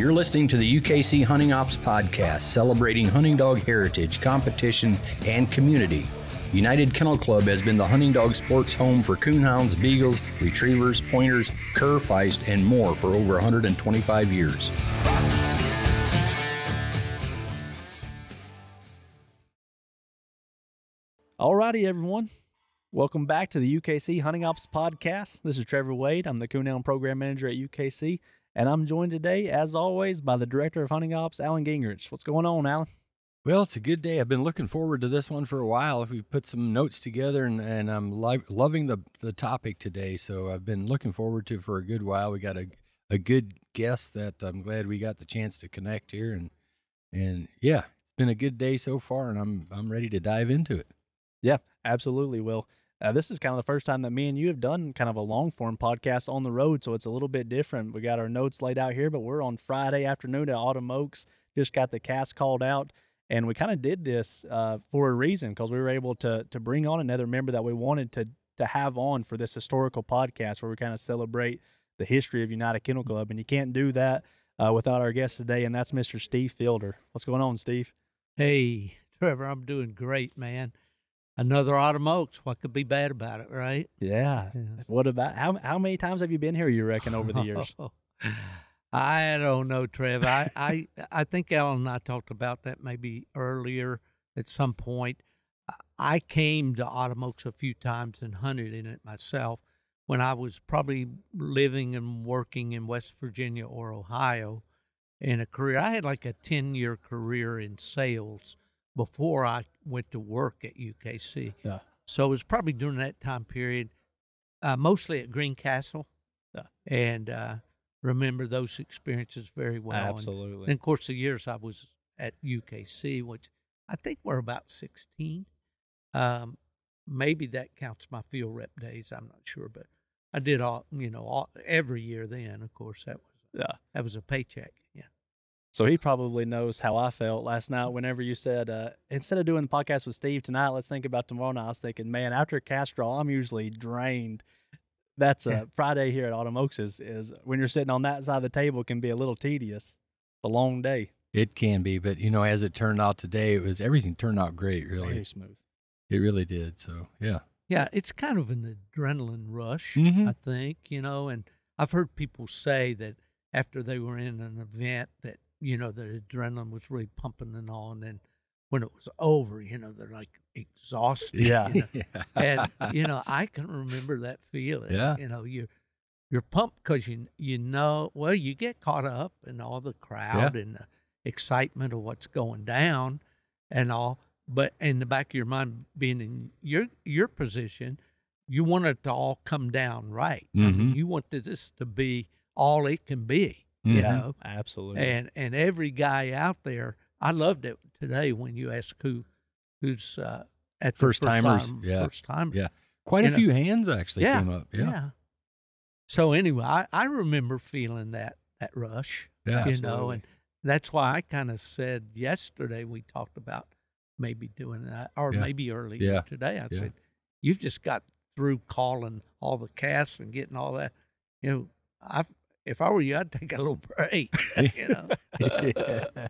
You're listening to the UKC Hunting Ops Podcast, celebrating hunting dog heritage, competition, and community. United Kennel Club has been the hunting dog sports home for coonhounds, beagles, retrievers, pointers, cur feist, and more for over 125 years. Alrighty, everyone. Welcome back to the UKC Hunting Ops Podcast. This is Trevor Wade. I'm the Coonhound Program Manager at UKC, and I'm joined today, as always, by the Director of Hunting Ops, Allen Gingrich. What's going on, Allen? Well, it's a good day. I've been looking forward to this one for a while. If we put some notes together, and, and I'm li- loving the the topic today. So I've been looking forward to for a good while. We got a a good guest that I'm glad we got the chance to connect here, and and yeah, it's been a good day so far, and I'm I'm ready to dive into it. Yeah, absolutely. Well, uh, this is kind of the first time that me and you have done kind of a long form podcast on the road, so it's a little bit different. We got our notes laid out here, but we're on Friday afternoon at Autumn Oaks. Just got the cast called out and we kind of did this uh, for a reason because we were able to to bring on another member that we wanted to to have on for this historical podcast where we kind of celebrate the history of United Kennel Club, and you can't do that uh, without our guest today, and that's Mr. Steve Fielder. What's going on, Steve? Hey, Trevor, I'm doing great, man. Another Autumn Oaks. What could be bad about it, right? Yeah. Yes. What about how how many times have you been here? You reckon over the years? I don't know, Trev. I, I, I think Allen and I talked about that maybe earlier at some point. I came to Autumn Oaks a few times and hunted in it myself when I was probably living and working in West Virginia or Ohio in a career. I had like a 10 year career in sales before I went to work at UKC. Yeah. So it was probably during that time period, uh, mostly at Greencastle. Yeah. And, uh, remember those experiences very well. Absolutely. And, and of course, the years I was at UKC, which I think were about 16. Um, maybe that counts my field rep days. I'm not sure, but I did all, you know, all, every year then, of course, that was, yeah, that was a paycheck. Yeah. So he probably knows how I felt last night whenever you said, uh, instead of doing the podcast with Steve tonight, let's think about tomorrow night. I was thinking, man, after a cast draw, I'm usually drained that's a Friday here at Autumn Oaks is is when you're sitting on that side of the table can be a little tedious. A long day. It can be, but you know, as it turned out today, it was everything turned out great. Really Very smooth. It really did. So yeah. Yeah, it's kind of an adrenaline rush, mm-hmm. I think, you know, and I've heard people say that after they were in an event that, you know, the adrenaline was really pumping and all, and then when it was over, you know, they're like exhausted. Yeah. You know? yeah. And you know, I can remember that feeling. Yeah. You know, you're, you're pumped because you you know well you get caught up in all the crowd yeah. and the excitement of what's going down and all. But in the back of your mind, being in your your position, you want it to all come down right. Mm-hmm. I mean, you want this to be all it can be. Mm-hmm. You know, absolutely. And and every guy out there, I loved it today when you ask who who's uh, at first, timers, time, yeah, first time, yeah, quite you a know. few hands actually yeah, came up, yeah. yeah. So anyway, I, I remember feeling that that rush, yeah, you absolutely. know, and that's why I kind of said yesterday we talked about maybe doing that, or yeah. maybe earlier yeah. today. I yeah. said you've just got through calling all the casts and getting all that, you know. I if I were you, I'd take a little break. You know.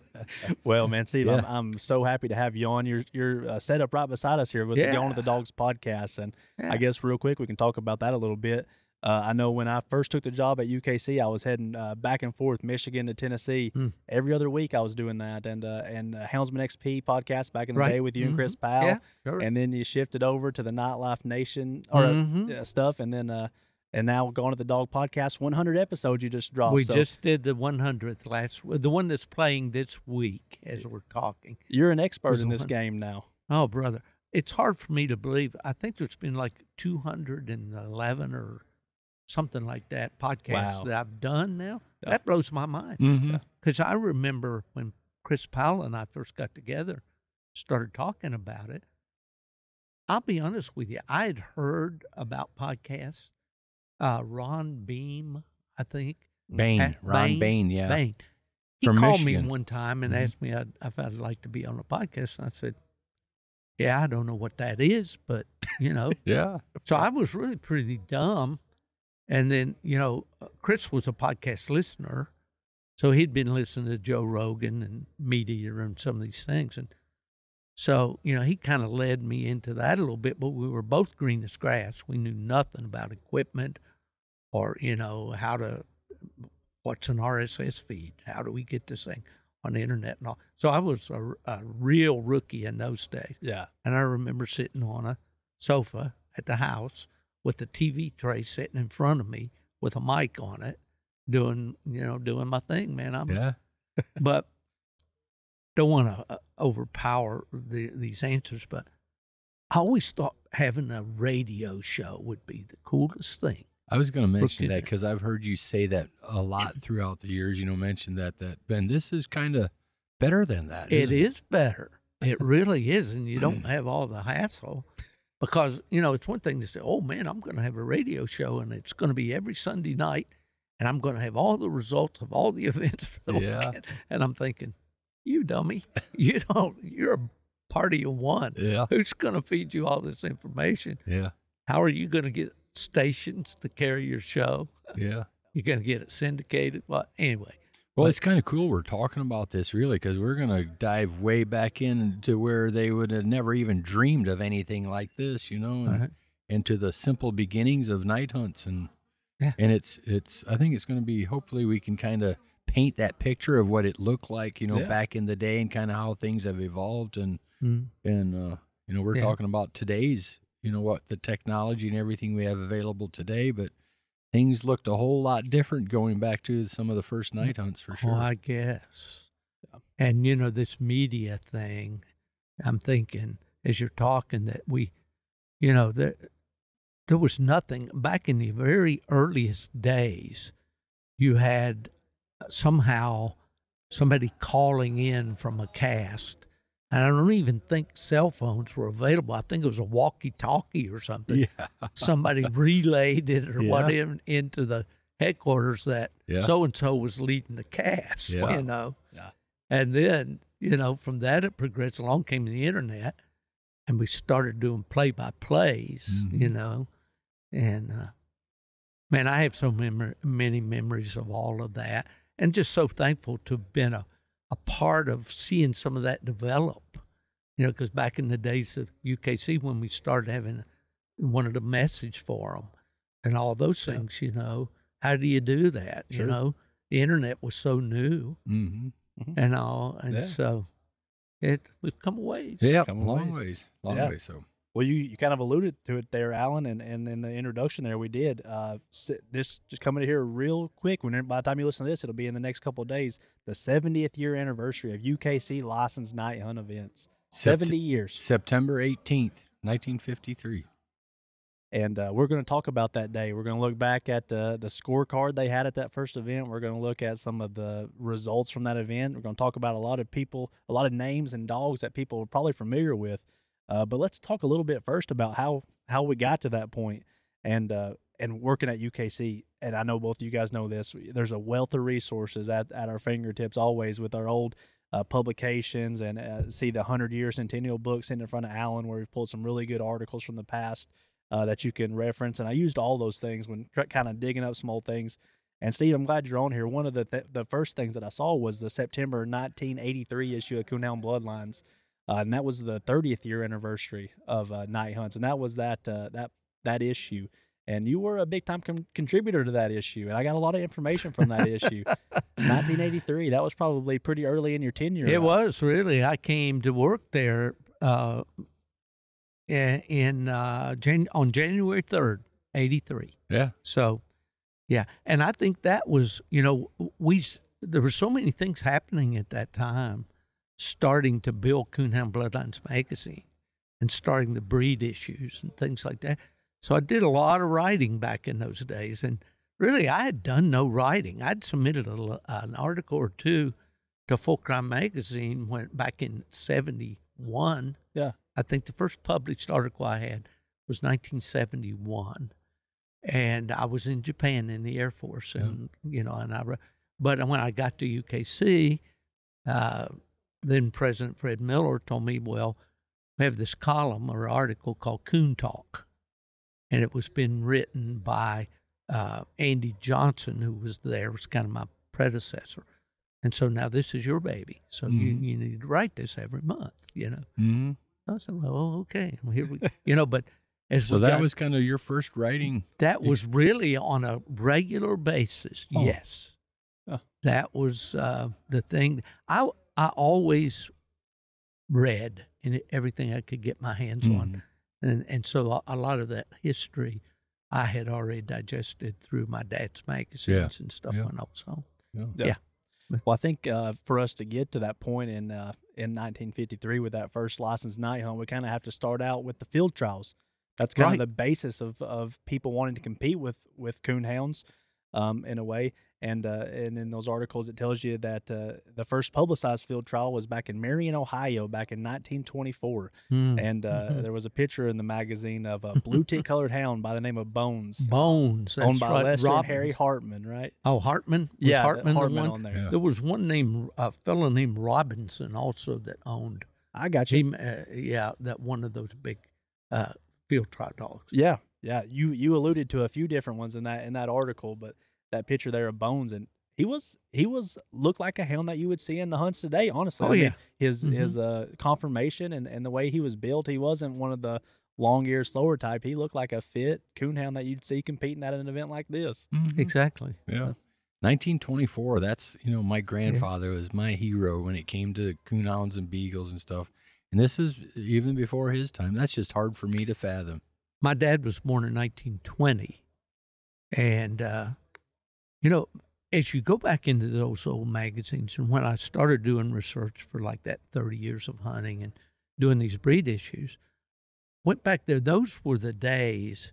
well, man, Steve, yeah. I'm, I'm so happy to have you on. You're you're uh, set up right beside us here with yeah. the On with the Dogs podcast, and yeah. I guess real quick we can talk about that a little bit. Uh, I know when I first took the job at UKC, I was heading uh, back and forth, Michigan to Tennessee. Mm. Every other week, I was doing that, and uh, and Houndsmen XP podcast back in the right. day with you mm-hmm. and Chris Powell, yeah, sure. and then you shifted over to the Nightlife Nation or mm-hmm. stuff, and then uh, and now going to the dog podcast 100 episodes you just dropped we so just did the 100th last the one that's playing this week as we're talking. You're an expert in this game now. Oh brother. It's hard for me to believe. I think there's been like 211 or something like that podcasts wow. that i've done now. Yeah. that blows my mind. Because mm-hmm. i remember when chris powell and i first got together started talking about it. I'll be honest with you i had heard about podcasts uh, Ron Beam, I think. Bain, At, Ron Bain, Bain, yeah. Bain. He From called Michigan. me one time and Mhm. asked me if I'd like to be on a podcast. And I said, Yeah, I don't know what that is, but you know. Yeah. so I was really pretty dumb. And then, you know, uh, Chris was a podcast listener. So he'd been listening to Joe Rogan and Meat Eater and some of these things. And so, you know, he kind of led me into that a little bit, but we were both green as grass. We knew nothing about equipment or, you know, how to, what's an RSS feed? How do we get this thing on the internet and all? So I was a, a real rookie in those days. Yeah. And I remember sitting on a sofa at the house with the TV tray sitting in front of me with a mic on it, doing, you know, doing my thing, man. I'm, Yeah. but don't want to uh, overpower the, these answers, but I always thought having a radio show would be the coolest thing. I was going to mention that because I've heard you say that a lot throughout the years. You know, mention that that Ben, this is kind of better than that. It is better. It really is, and you don't have all the hassle. Because you know, it's one thing to say, "Oh man, I'm going to have a radio show, and it's going to be every Sunday night, and I'm going to have all the results of all the events for the Yeah. weekend." And I'm thinking, "You dummy, you don't. You're a party of one. Yeah. Who's going to feed you all this information? Yeah. How are you going to get stations to carry your show? Yeah. You're going to get it syndicated? Well, anyway, Well, it's kind of cool we're talking about this really because we're going to dive way back into where they would have never even dreamed of anything like this, you know, and, into the simple beginnings of night hunts and Yeah. and it's it's I think it's going to be hopefully we can kind of paint that picture of what it looked like, you know, Yeah. back in the day and kind of how things have evolved and mm, and uh, you know we're Yeah. talking about today's you know what the technology and everything we have available today, but things looked a whole lot different going back to some of the first mm, night hunts for oh, sure. Oh, I guess. And you know this media thing. I'm thinking as you're talking that we, you know, there there was nothing back in the very earliest days. You had somehow somebody calling in from a cast. And I don't even think cell phones were available. I think it was a walkie-talkie or something. yeah. Somebody relayed it or Yeah. whatever into the headquarters that so and so was leading the cast, Yeah. you know. Yeah. And then, you know, from that it progressed along came the internet and we started doing play by plays, you know. And uh, man, I have so mem- many memories of all of that and just so thankful to have been a, a part of seeing some of that develop. You know, because back in the days of UKC, when we started having wanted a message for them and all those Yeah. things, you know, how do you do that? Sure. You know, the internet was so new Mm-hmm. and all, and Yeah. so it we've come a ways. Yeah, Come a long ways. ways, long Yeah. ways. So Well, you, you kind of alluded to it there, Allen, and, and in the introduction there we did. Uh, this just coming to here real quick. When by the time you listen to this, it'll be in the next couple of days. The 70th year anniversary of UKC licensed night hunt events. Sept- 70 years. September eighteenth, nineteen fifty-three. And uh, we're going to talk about that day. We're going to look back at uh, the scorecard they had at that first event. We're going to look at some of the results from that event. We're going to talk about a lot of people, a lot of names and dogs that people are probably familiar with. Uh, but let's talk a little bit first about how how we got to that point and uh, and working at UKC. And I know both of you guys know this. There's a wealth of resources at, at our fingertips always with our old uh, publications and uh, see the 100 year centennial book sitting in front of Allen where we've pulled some really good articles from the past uh, that you can reference. And I used all those things when kind of digging up old things. And Steve, I'm glad you're on here. One of the th- the first things that I saw was the September 1983 issue of Coonhound Bloodlines, uh, and that was the 30th year anniversary of uh, night hunts, and that was that uh, that that issue. And you were a big time con- contributor to that issue, and I got a lot of information from that issue. 1983. That was probably pretty early in your tenure. It was really. I came to work there uh, in, in uh, Jan- on January third, eighty three. Yeah, So, yeah, and I think that was you know we there were so many things happening at that time, starting to build Coonhound Bloodlines magazine, and starting the breed issues and things like that. So I did a lot of writing back in those days, and really I had done no writing. I'd submitted a, an article or two to Full Cry magazine when back in '71. Yeah. I think the first published article I had was 1971 and I was in Japan in the Air Force, Yeah. and you know, and I, but when I got to UKC, uh, then President Fred Miller told me, well, we have this column or article called Coon Talk, and it was been written by uh, Andy Johnson, who was there, was kind of my predecessor, And so now this is your baby. So you, Mhm. you need to write this every month, you know. hmm I said, well, okay, well, here we, you know, but as So that got- was kind of your first writing. that was really on a regular basis. Oh. Yes, Oh. that was uh, the thing. I I always read in everything I could get my hands on, Mhm. and and so a, a lot of that history I had already digested through my dad's magazines and stuff Yeah. when I was home. Yeah. Yeah. Yeah. Well, I think uh, for us to get to that point in uh, in 1953 with that first licensed night hunt, we kind of have to start out with the field trials. That's kind Right. of the basis of, of people wanting to compete with with coonhounds, um, in a way. And uh, and in those articles, it tells you that uh, the first publicized field trial was back in Marion, Ohio, back in 1924. And uh, Mhm. there was a picture in the magazine of a blue tick colored hound by the name of Bones, Bones, that's owned by right. Lester Harry Hartman, right? Oh, Hartman. Was yeah, Hartman, Hartman the on there. Yeah. There was one named a fellow named Robinson also that owned. I got you. He, uh, yeah, that one of those big uh, field trial dogs. Yeah, yeah. You you alluded to a few different ones in that in that article, but that picture there of Bones and he was he was looked like a hound that you would see in the hunts today. Honestly, Oh, I mean, yeah. his Mhm. his uh, conformation and and the way he was built, he wasn't one of the long ear slower type. He looked like a fit coonhound that you'd see competing at an event like this. Mhm. Exactly. Yeah. 1924. That's, you know, my grandfather was my hero when it came to coonhounds and beagles and stuff. And this is even before his time. That's just hard for me to fathom. My dad was born in 1920. And, uh, you know, as you go back into those old magazines, and when I started doing research for like that 30 years of hunting and doing these breed issues, went back there, those were the days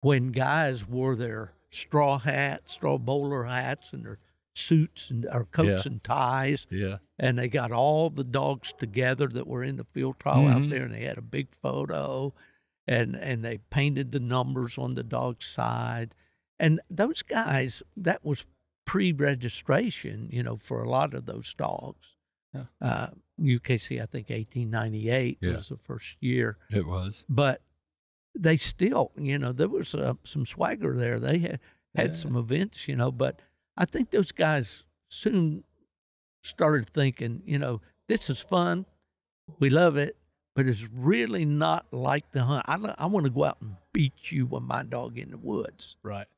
when guys wore their straw hats, straw bowler hats, and their suits and or coats Yeah. and ties. Yeah. and they got all the dogs together that were in the field trial out Mhm. there and they had a big photo and and they painted the numbers on the dog's side and those guys that was pre-registration you know for a lot of those dogs Yeah. uh, ukc i think 1898 Yeah. was the first year It was. but they still, you know, there was uh, some swagger there. They had had Yeah. some events, you know, but I think those guys soon started thinking, you know, this is fun, we love it, but it's really not like the hunt. I, I want to go out and beat you with my dog in the woods, Right.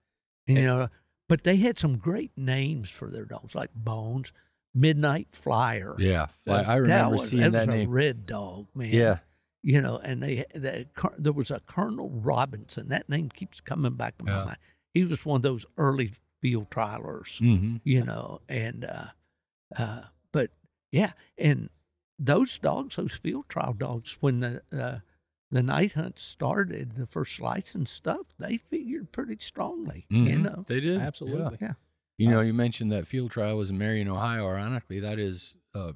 You And- know. But they had some great names for their dogs, like Bones, Midnight Flyer. Yeah. Yeah. I remember was, seeing that was a name. red dog, man Yeah. you know, and they, the, Col- there was a Colonel Robinson. That name keeps coming back to my mind. He was one of those early field trialers, hmm you know, and uh, uh, but yeah, and those dogs, those field trial dogs, when the uh, the night hunt started, the first license stuff, they figured pretty strongly, you Mhm. know. They did. Absolutely. Yeah. You know, you mentioned that field trial was in Marion, Ohio. Ironically, that is uh,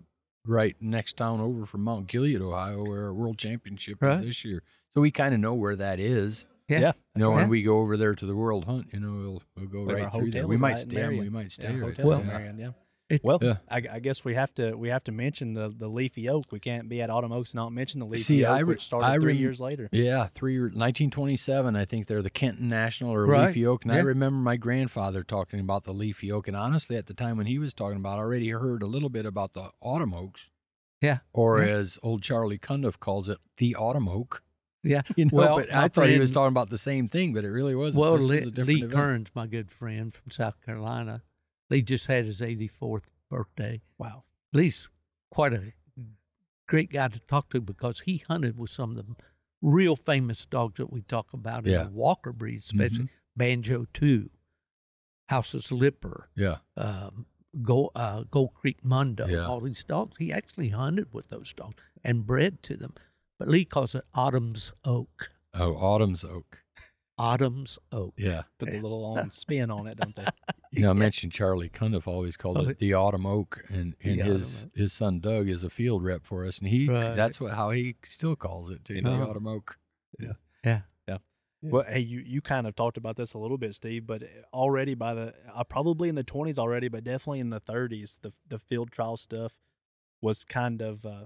right next town over from Mount Gilead, Ohio, where a world championship Right. was this year. So we kind of know where that is. Yeah. Yeah. You know, right. when we go over there to the world hunt, you know, we'll, we'll go Like right through there. We might right in stay. We might stay Yeah, right hotels there. Well, in Marion, yeah. It- Well, Yeah. I, I guess we have to we have to mention the the leafy oak. We can't be at Autumn Oaks and not mention the leafy See, oak, I re- which started I three rem- years later. Yeah, three year, 1927. I think they're the Kenton National or Right. Leafy Oak. And I remember my grandfather talking about the Leafy Oak. And honestly, at the time when he was talking about, it, I already heard a little bit about the Autumn Oaks. Yeah. Or Yeah. as old Charlie Cundiff calls it, the Autumn Oak. Yeah. You know, Well, but I thought he was talking about the same thing, but it really wasn't. Well, This was Lee, a different Lee. Kearns, my good friend from South Carolina, Lee just had his 84th birthday. Wow. Lee's quite a great guy to talk to because he hunted with some of the real famous dogs that we talk about Yeah. in the Walker breed, especially Mhm. Banjo 2, House's Lipper, Yeah. um, Gold, uh, Gold Creek Mundo, Yeah. all these dogs. He actually hunted with those dogs and bred to them. But Lee calls it Autumn's Oak. Oh, Autumn's Oak. Autumn's Oak. Yeah. Put the little on spin on it, don't they? You know, I mentioned Charlie Cundiff always called Oh, it the Autumn Oak, and, and his Autumn his son Doug is a field rep for us, and he Right. that's what how he still calls it too, the Oh. Autumn Oak. Yeah. Yeah. Well, hey, you, you kind of talked about this a little bit, Steve, but already by the uh, probably in the twenties already, but definitely in the thirties, the the field trial stuff was kind of uh,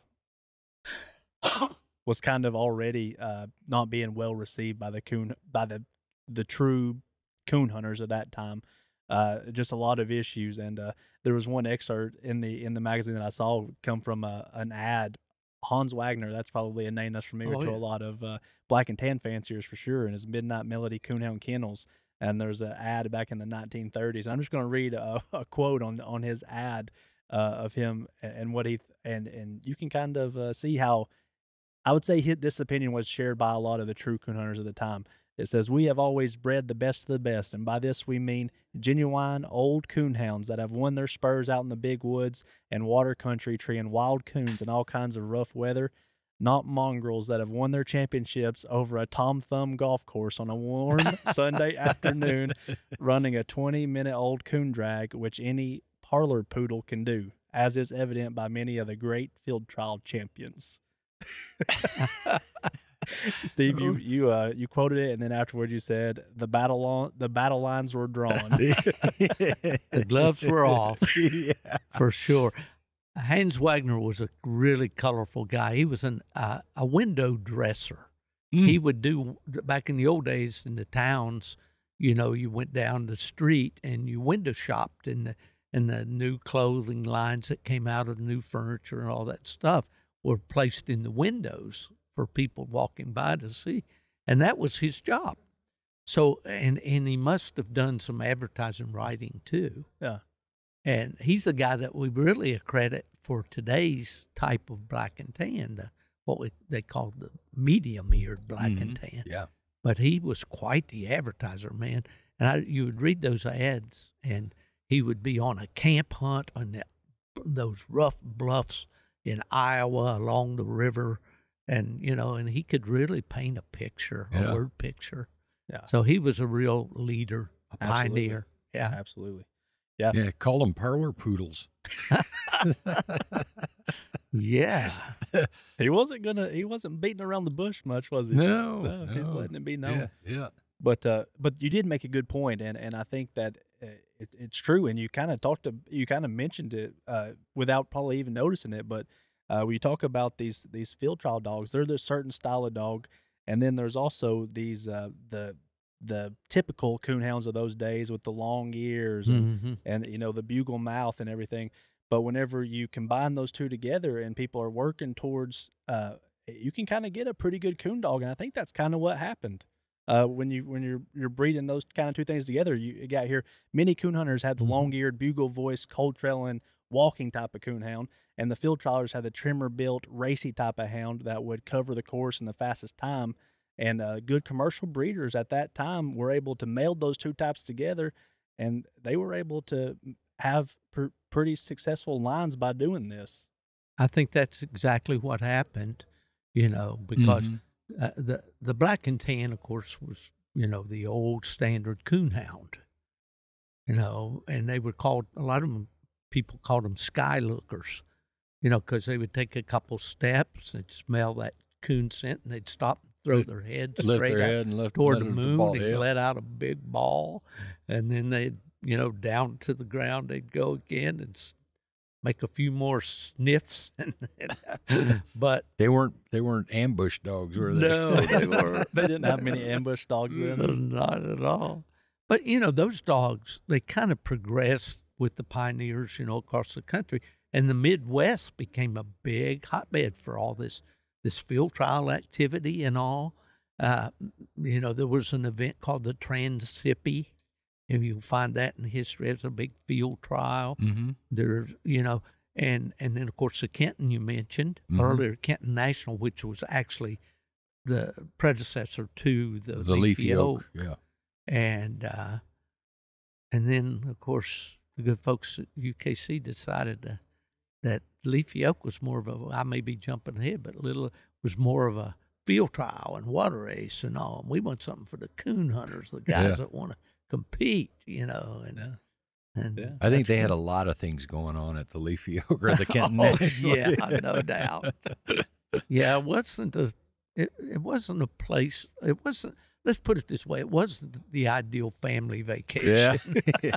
was kind of already uh, not being well received by the coon by the the true coon hunters at that time. Uh, just a lot of issues. And uh, there was one excerpt in the in the magazine that I saw come from a, an ad. Hans Wagner, that's probably a name that's familiar Oh, to yeah. a lot of uh, black and tan fanciers for sure, and his Midnight Melody Coonhound Kennels. And there's an ad back in the 1930s. I'm just going to read a, a quote on on his ad uh, of him and, and what he and and you can kind of uh, see how I would say hit this opinion was shared by a lot of the true coon hunters of the time. It says we have always bred the best of the best, and by this we mean genuine old coon hounds that have won their spurs out in the big woods and water country, treeing wild coons in all kinds of rough weather. Not mongrels that have won their championships over a Tom Thumb golf course on a warm Sunday afternoon, running a 20 minute old coon drag, which any parlor poodle can do, as is evident by many of the great field trial champions. Steve, you you uh you quoted it, and then afterward you said the battle on the battle lines were drawn. the gloves were off yeah. for sure. Hans Wagner was a really colorful guy. He was an uh, a window dresser. Mm. He would do back in the old days in the towns. You know, you went down the street and you window shopped, and the and the new clothing lines that came out of the new furniture and all that stuff were placed in the windows for people walking by to see, and that was his job. So, and and he must have done some advertising writing too. Yeah. And he's the guy that we really accredit for today's type of black and tan, the what we, they call the medium eared black and Mhm. tan. Yeah. But he was quite the advertiser, man. And I, you would read those ads, and he would be on a camp hunt on the, those rough bluffs in Iowa along the river, and you know, and he could really paint a picture, Yeah. a word picture. Yeah. So he was a real leader, a Absolutely. pioneer. Yeah. Absolutely. Yeah. Yeah. Call them parlor poodles. Yeah. He wasn't gonna he wasn't beating around the bush much, was he? No, No, he's letting it be known. Yeah. Yeah. But uh, but you did make a good point, and and I think that uh, it, it's true. And you kind of talked to you kind of mentioned it uh, without probably even noticing it. But uh, we talk about these these field trial dogs. They're this certain style of dog, and then there's also these uh, the the typical coonhounds of those days with the long ears and Mhm. and you know the bugle mouth and everything. But whenever you combine those two together and people are working towards, uh, you can kind of get a pretty good coon dog, and I think that's kind of what happened. Uh, when you when you're you're breeding those kind of two things together, you, got here. Many coon hunters had the Mhm. long-eared, bugle-voiced, cold trailing, walking type of coon hound, and the field trialers had the trimmer-built, racy type of hound that would cover the course in the fastest time. And uh, good commercial breeders at that time were able to meld those two types together, and they were able to have pr- pretty successful lines by doing this. I think that's exactly what happened, you know, because Mhm. uh, the the black and tan, of course, was you know the old standard coonhound, you know, and they were called a lot of them. People called them sky lookers, you know, because they would take a couple steps and smell that coon scent, and they'd stop and throw their head lift straight their out head and lift toward the it- moon ball, and yeah. let out a big ball, and then they'd you know down to the ground they'd go again and make a few more sniffs, but They weren't they weren't ambush dogs, were they? no, they were They didn't have many ambush dogs then. not at all. But you know those dogs they kind of progressed with the pioneers, you know, across the country, and the Midwest became a big hotbed for all this this field trial activity and all. Uh, you know, there was an event called the Transippi. If you find that in history, it's a big field trial. Mm-hmm. There's, you know, and and then of course the Kenton you mentioned Mhm. earlier, Kenton National, which was actually the predecessor to the, The leafy oak. Yeah. and uh, and then of course the good folks at UKC decided to, that leafy oak was more of a I may be jumping ahead, but little was more of a field trial and water race and all. And we want something for the coon hunters, the guys Yeah. that want to compete, you know, and Yeah. and Yeah. I think that's they had a lot of things going on at the Leafy Oak or the Kenton Oh, yeah, no doubt. yeah, it wasn't a, it, it wasn't a place. It wasn't. Let's put it this way: it wasn't the ideal family Yeah. vacation.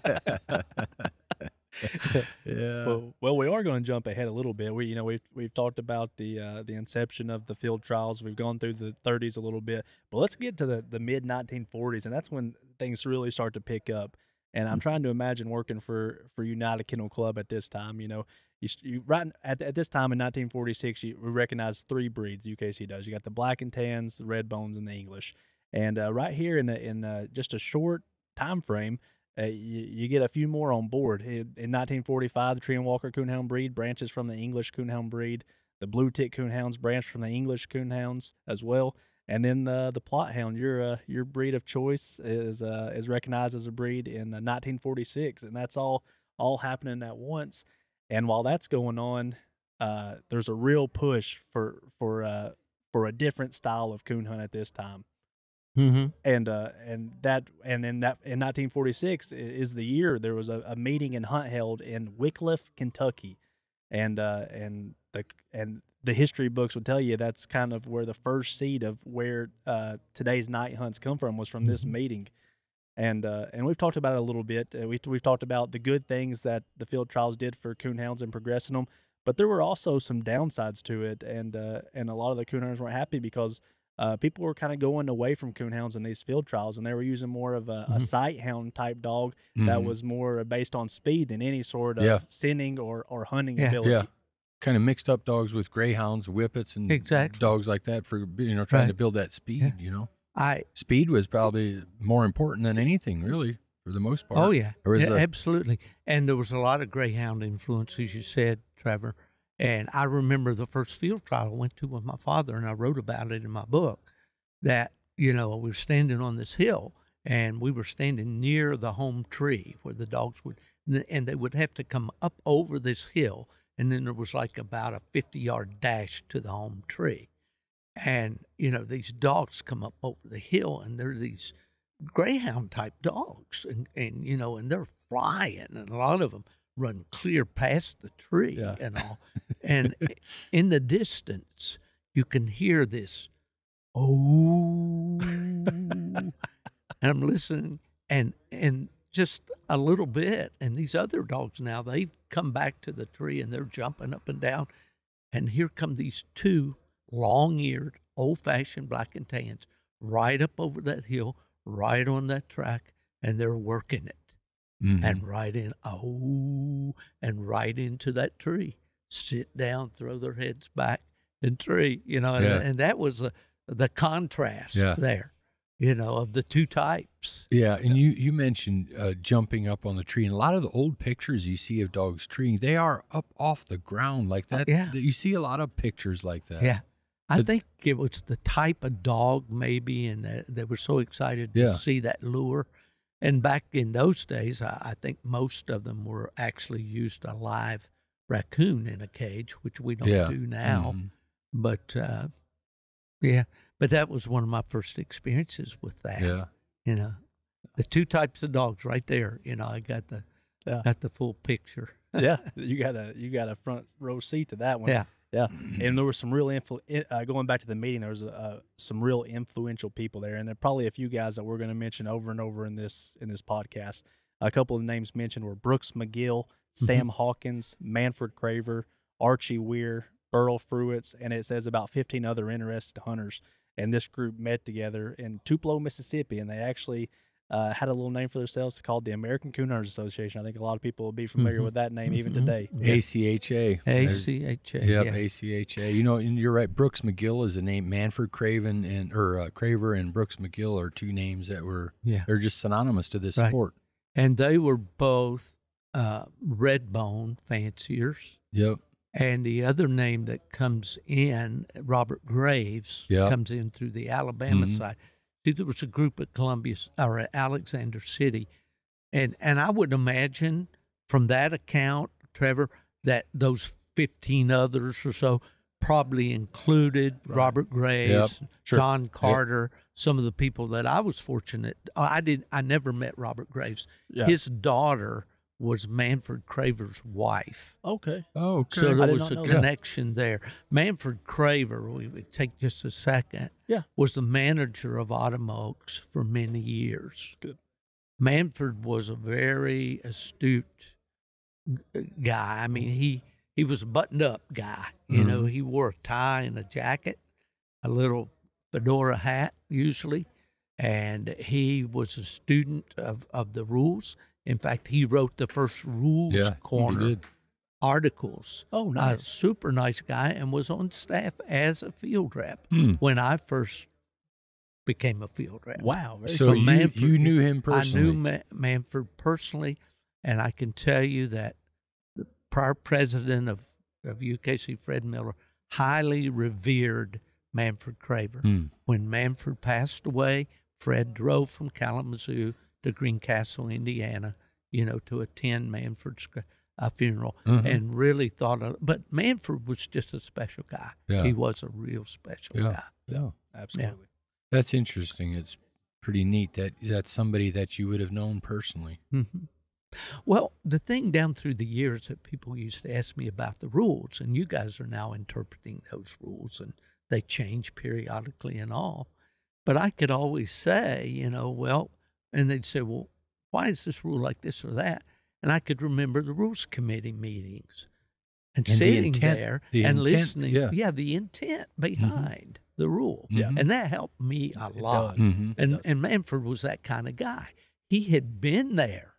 yeah. Well, well, we are going to jump ahead a little bit. We, you know, we've we've talked about the uh, the inception of the field trials. We've gone through the 30s a little bit, but let's get to the the mid 1940s, and that's when things really start to pick up. And I'm trying to imagine working for for United Kennel Club at this time. You know, you, you right at, at this time in 1946, you, we recognize three breeds. UKC does. You got the black and tans, the red bones, and the English. And uh, right here in a, in a, just a short time frame, uh, you, you, get a few more on board. In, in 1945, the Treeing Walker Coonhound breed branches from the English Coonhound breed. The Blue Tick Coonhounds branch from the English Coonhounds as well. And then the the Plott Hound, your uh, your breed of choice, is uh, is recognized as a breed in 1946, and that's all all happening at once. And while that's going on, uh, there's a real push for for uh, for a different style of coon hunt at this time. Mm-hmm. And uh, and that and in that in 1946 is the year there was a, a meeting in hunt held in Wickliffe, Kentucky, and uh, and the and the history books would tell you that's kind of where the first seed of where uh, today's night hunts come from was from this mm-hmm. meeting, and uh, and we've talked about it a little bit. Uh, we we've talked about the good things that the field trials did for coonhounds and progressing them, but there were also some downsides to it, and uh, and a lot of the coonhounds weren't happy because uh, people were kind of going away from coonhounds in these field trials, and they were using more of a, mm-hmm. a sight hound type dog mm-hmm. that was more based on speed than any sort of yeah. sinning or or hunting yeah. ability. Yeah kind of mixed up dogs with greyhounds, whippets, and exactly. dogs like that for you know trying right. to build that speed. Yeah. You know, I speed was probably more important than anything, really, for the most part. Oh yeah, yeah a, absolutely. And there was a lot of greyhound influence, as you said, Trevor. And I remember the first field trial I went to with my father, and I wrote about it in my book. That you know we were standing on this hill, and we were standing near the home tree where the dogs would, and they would have to come up over this hill and then there was like about a 50 yard dash to the home tree. And, you know, these dogs come up over the hill and they're these greyhound type dogs. And, and, you know, and they're flying and a lot of them run clear past the tree yeah. and all. And in the distance, you can hear this, oh, and I'm listening and, and just a little bit. And these other dogs now, they've come back to the tree and they're jumping up and down. And here come these two long eared, old fashioned black and tans right up over that hill, right on that track, and they're working it. Mm-hmm. And right in, oh, and right into that tree. Sit down, throw their heads back, and tree, you know, yeah. and, and, that was a, the contrast yeah. there you know, of the two types. Yeah, and you you mentioned uh, jumping up on the tree, and a lot of the old pictures you see of dogs treeing, they are up off the ground like that. Uh, yeah, you see a lot of pictures like that. Yeah, I but, think it was the type of dog maybe, and that they were so excited to yeah. see that lure. And back in those days, I, I, think most of them were actually used a live raccoon in a cage, which we don't yeah. do now. Mm-hmm. But uh, yeah, but that was one of my first experiences with that. Yeah. You know, the two types of dogs right there. You know, I got the yeah. got the full picture. yeah, you got a you got a front row seat to that one. Yeah, yeah. And there was some real influ- uh, going back to the meeting. There was uh, some real influential people there, and there probably a few guys that we're going to mention over and over in this in this podcast. A couple of names mentioned were Brooks McGill, mm-hmm. Sam Hawkins, Manfred Craver, Archie Weir, Burl Fruitz, and it says about 15 other interested hunters and this group met together in Tupelo, Mississippi, and they actually uh, had a little name for themselves called the American Cooners Association. I think a lot of people will be familiar mm-hmm. with that name even mm-hmm. today. ACHA. ACHA. Yep, yeah. ACHA. You know, and you're right. Brooks McGill is a name. Manfred Craven and or uh, Craver and Brooks McGill are two names that were yeah they're just synonymous to this right. sport. And they were both uh, red bone fanciers. Yep. And the other name that comes in, Robert Graves, yep. comes in through the Alabama mm-hmm. side. See, there was a group at Columbia or at Alexander City, and and I would imagine from that account, Trevor, that those fifteen others or so probably included right. Robert Graves, yep. sure. John Carter, yep. some of the people that I was fortunate. I did. I never met Robert Graves. His daughter was Manfred Craver's wife. Okay. Oh, okay. So there was a connection that. there. Manfred Craver, we would take just a second. Yeah. Was the manager of Autumn Oaks for many years. Good. Manfred was a very astute guy. I mean, he he was a buttoned up guy. You mm-hmm. know, he wore a tie and a jacket, a little fedora hat usually, and he was a student of, of the rules In fact, he wrote the first rules Yeah, corner did. articles. Oh, A nice. super nice guy and was on staff as a field rep Hmm. when I first became a field rep. Wow. Very So So you, Manford- you knew him personally. I knew Ma- Manford personally, and I can tell you that the prior president of, of UKC, Fred Miller, highly revered Manford Craver. Hmm. When Manford passed away, Fred drove from Kalamazoo to Greencastle, Indiana, you know, to attend Manford's uh, funeral Mhm. and really thought of But Manford was just a special guy. Yeah. He was a real special Yeah. guy. Yeah. Absolutely. That's interesting. It's pretty neat that that's somebody that you would have known personally. hmm Well, the thing down through the years that people used to ask me about the rules, and you guys are now interpreting those rules, and they change periodically and all. But I could always say, you know, well, and they'd say, well, why is this rule like this or that? And I could remember the rules committee meetings and, And the sitting intent- there the and intent, listening. yeah. the intent behind the rule. Yeah. And that helped me a It lot. does. Mhm. And and Manford was that kind of guy. He had been there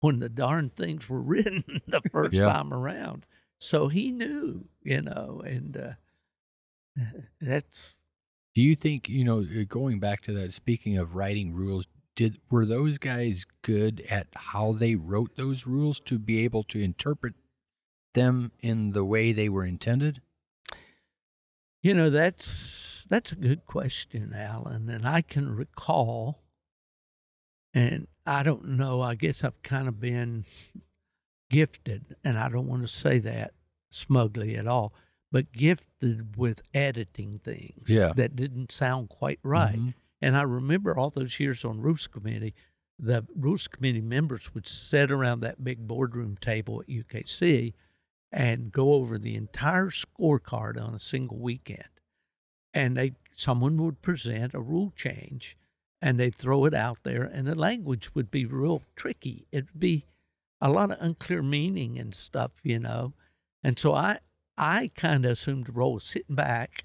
when the darn things were written the first Yeah. time around, so he knew, you know. And uh, that's Do you think you know uh, going back to that? Speaking of writing rules, did were those guys good at how they wrote those rules to be able to interpret them in the way they were intended? you know that's that's a good question, Allen. And I can recall, and I don't know. I guess I've kind of been gifted, and I don't want to say that smugly at all, but gifted with editing things Yeah. that didn't sound quite right. Mhm. And I remember all those years on Rules Committee, the Rules Committee members would sit around that big boardroom table at UKC and go over the entire scorecard on a single weekend. And they someone would present a rule change and they'd throw it out there and the language would be real tricky. It'd be a lot of unclear meaning and stuff, you know. And so I I kind of assumed the role of sitting back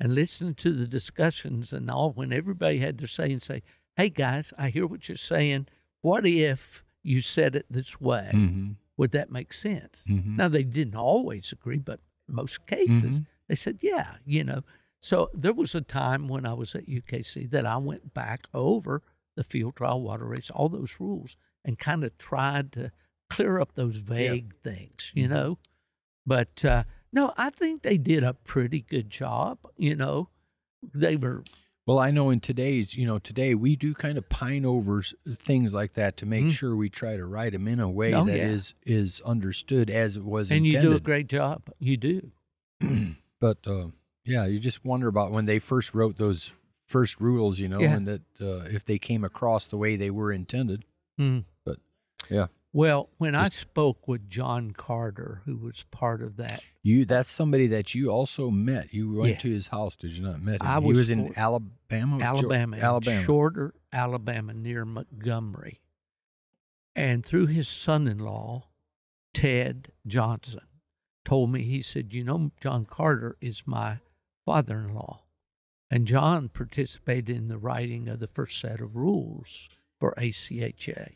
and listening to the discussions and all when everybody had their say and say, Hey guys, I hear what you're saying. What if you said it this way? Mhm. Would that make sense? Mhm. Now they didn't always agree, but in most cases Mhm. they said, Yeah, you know. So there was a time when I was at UKC that I went back over the field trial water race, all those rules, and kind of tried to clear up those vague things, you Mhm. know. But uh, no, I think they did a pretty good job. You know, they were Well, I know in today's, you know, today we do kind of pine over things like that to make Mm. sure we try to write them in a way Oh, that is yeah. is understood as it was and you do a great job. You do. but uh, yeah, you just wonder about when they first wrote those first rules, you know, Yeah. and that uh, if they came across the way they were intended. Mm. But, yeah. Well, when I spoke with John Carter, who was part of that, You that's somebody that you also met. You went Yeah. to his house, did you not met him? I he was was in Alabama. Alabama, in Alabama. Shorter, Alabama, near Montgomery. And through his son in law, Ted Johnson, told me, he said, You know, John Carter is my father in law. And John participated in the writing of the first set of rules for ACHA.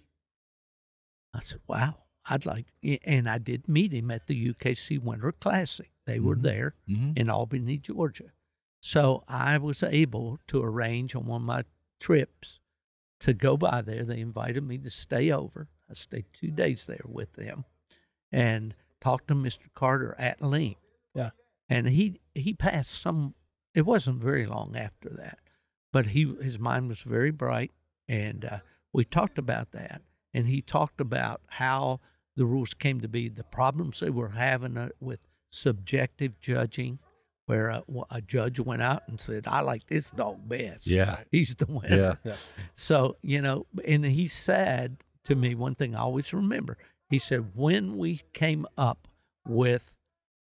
I said, Wow, I'd like, and I did meet him at the UKC Winter Classic. They were Mhm. there Mhm. in Albany, Georgia. So I was able to arrange on one of my trips to go by there. They invited me to stay over. I stayed two days there with them and talked to Mr. Carter at length. Yeah. And he he passed some it wasn't very long after that. But he his mind was very bright and uh, we talked about that and he talked about how the rules came to be, the problems they were having uh, with subjective judging, where a, a judge went out and said, "I like this dog best." Yeah. he's the winner. Yeah. Yeah. So you know, and he said to me one thing I always remember. He said, "When we came up with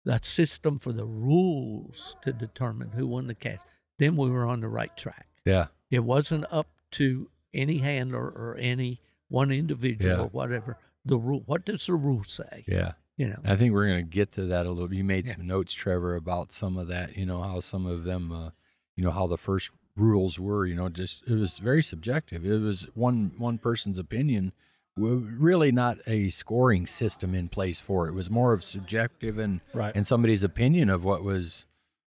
the system for the rules to determine who won the cast, then we were on the right track. Yeah. It wasn't up to any handler or any one individual Yeah. or whatever. The rule. What does the rule say? Yeah. You know. I think we're going to get to that a little. You made Yeah. some notes, Trevor, about some of that. You know how some of them, uh, you know how the first rules were. You know, just it was very subjective. It was one one person's opinion really not a scoring system in place for it. It was more of subjective and Right. and somebody's opinion of what was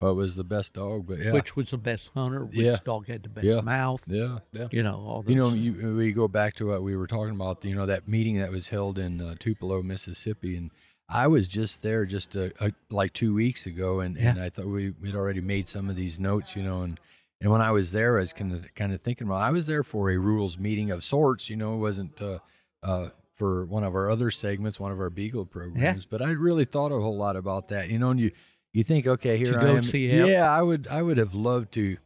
what was the best dog. But yeah, Which was the best hunter? Which Yeah. dog had the best Yeah. mouth? yeah. yeah, You know, all You know, you, we go back to what we were talking about. You know, that meeting that was held in uh, Tupelo, Mississippi, and I was just there just a, a, like two weeks ago, and, and I thought we we'd already made some of these notes. You know, and and when I was there, I was kind of kind of thinking about. I was there for a rules meeting of sorts. You know, it wasn't. Uh, uh, for one of our other segments, one of our Beagle programs, but I really thought a whole lot about that. You know, and you you think, okay, here you I go am. Yeah, I would I would have loved to.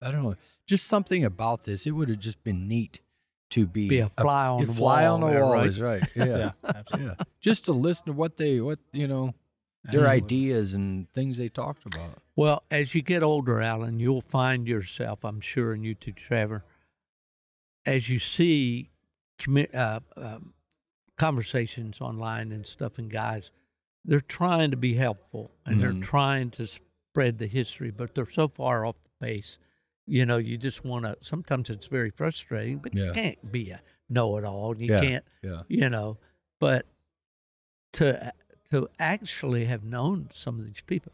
I don't know, just something about this. It would have just been neat to be, Be a fly on a the fly wall on the wall right? is right. Yeah, Yeah, yeah. Just to listen to what they what you know their Absolutely. ideas and things they talked about. Well, as you get older, Allen, you'll find yourself, I'm sure, and you too, Trevor, as you see uh, um conversations online and stuff, and guys, they're trying to be helpful and Mhm. they're trying to spread the history, but they're so far off the base. You know, you just want to. Sometimes it's very frustrating, but you can't be a know-it-all. You Yeah. can't Yeah, you know but to to actually have known some of these people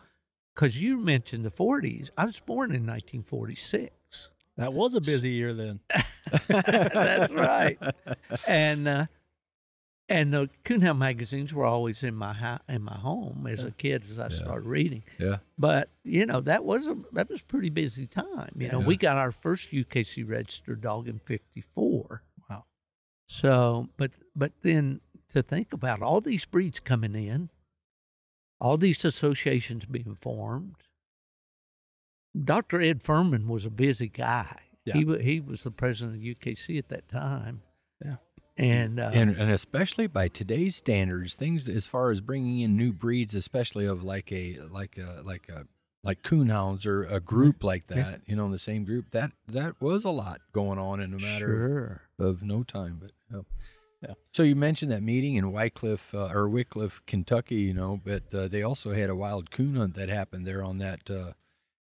because you mentioned the 40s i was born in 1946 That was a busy year then. that's right and uh and the coonhound magazines were always in my ho- in my home as a kid as i Yeah. started reading yeah, but you know that was a that was a pretty busy time you know Yeah. we got our first ukc registered dog in 54 Wow. so but but then to think about all these breeds coming in all these associations being formed dr ed Fuhrman was a busy guy Yeah. he, he was the president of ukc at that time Yeah. And uh, and and especially by today's standards, things as far as bringing in new breeds, especially of like a like a like a like coonhounds or a group like that, Yeah. you know, in the same group. That that was a lot going on in a matter of sure of no time. But yeah. Yeah. So you mentioned that meeting in Wickliffe uh, or Wickliffe, Kentucky, you know, but uh, they also had a wild coon hunt that happened there on that uh,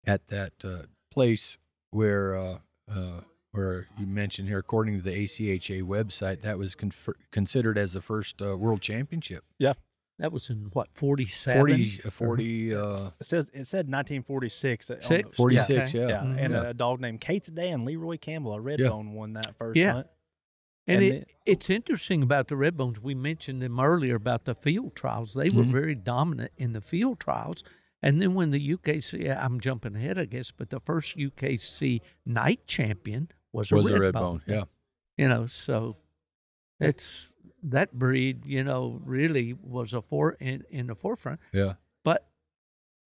at that uh, place where uh, uh, where you mentioned here, according to the ACHA website, that was confer- considered as the first uh, world championship. Yeah. That was in what 47 40, uh, 40 uh, It says it said 1946. on Six? the- 46, Okay. yeah. Yeah, Mhm. and Yeah. a dog named Kate's Dan, Leroy Campbell, a Redbone, won that first Yeah. hunt. And, And it, then- it's interesting about the Redbones. We mentioned them earlier about the field trials. They were Mhm. very dominant in the field trials. And then when the UKC, I'm jumping ahead, I guess, but the first UKC night champion was, was a a red bone. Yeah. You know, so it's that breed. You know, really was a for in, in the forefront. Yeah. But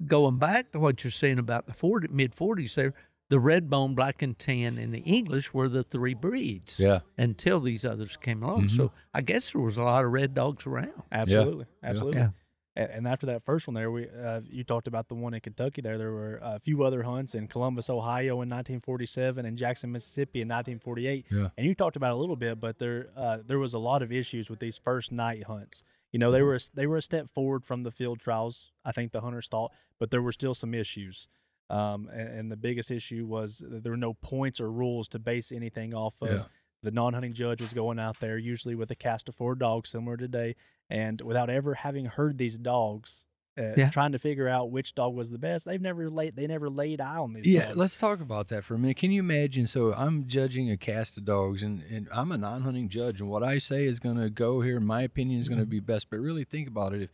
going back to what you're saying about the 40, mid 40s, there, the red bone, Black and Tan, and the English were the three breeds Yeah. until these others came along. Mhm. So I guess there was a lot of red dogs around. Absolutely, absolutely. Yeah. A- And after that first one, there we uh, you talked about the one in Kentucky. There, there were a few other hunts in Columbus, Ohio, in 1947, and Jackson, Mississippi, in 1948. Yeah. And you talked about it a little bit, but there uh, there was a lot of issues with these first night hunts. You know, they were a, they were a step forward from the field trials. I think the hunters thought, but there were still some issues. Um, and, and the biggest issue was that there were no points or rules to base anything off of. Yeah. The non-hunting judge was going out there usually with a cast of four dogs, similar to today, and without ever having heard these dogs, uh, Yeah. trying to figure out which dog was the best. They've never laid they never laid eye on these. Yeah, dogs. let's talk about that for a minute. Can you imagine? So I'm judging a cast of dogs, and, and I'm a non-hunting judge, and what I say is going to go here. My opinion is going to be best. But really think about it. If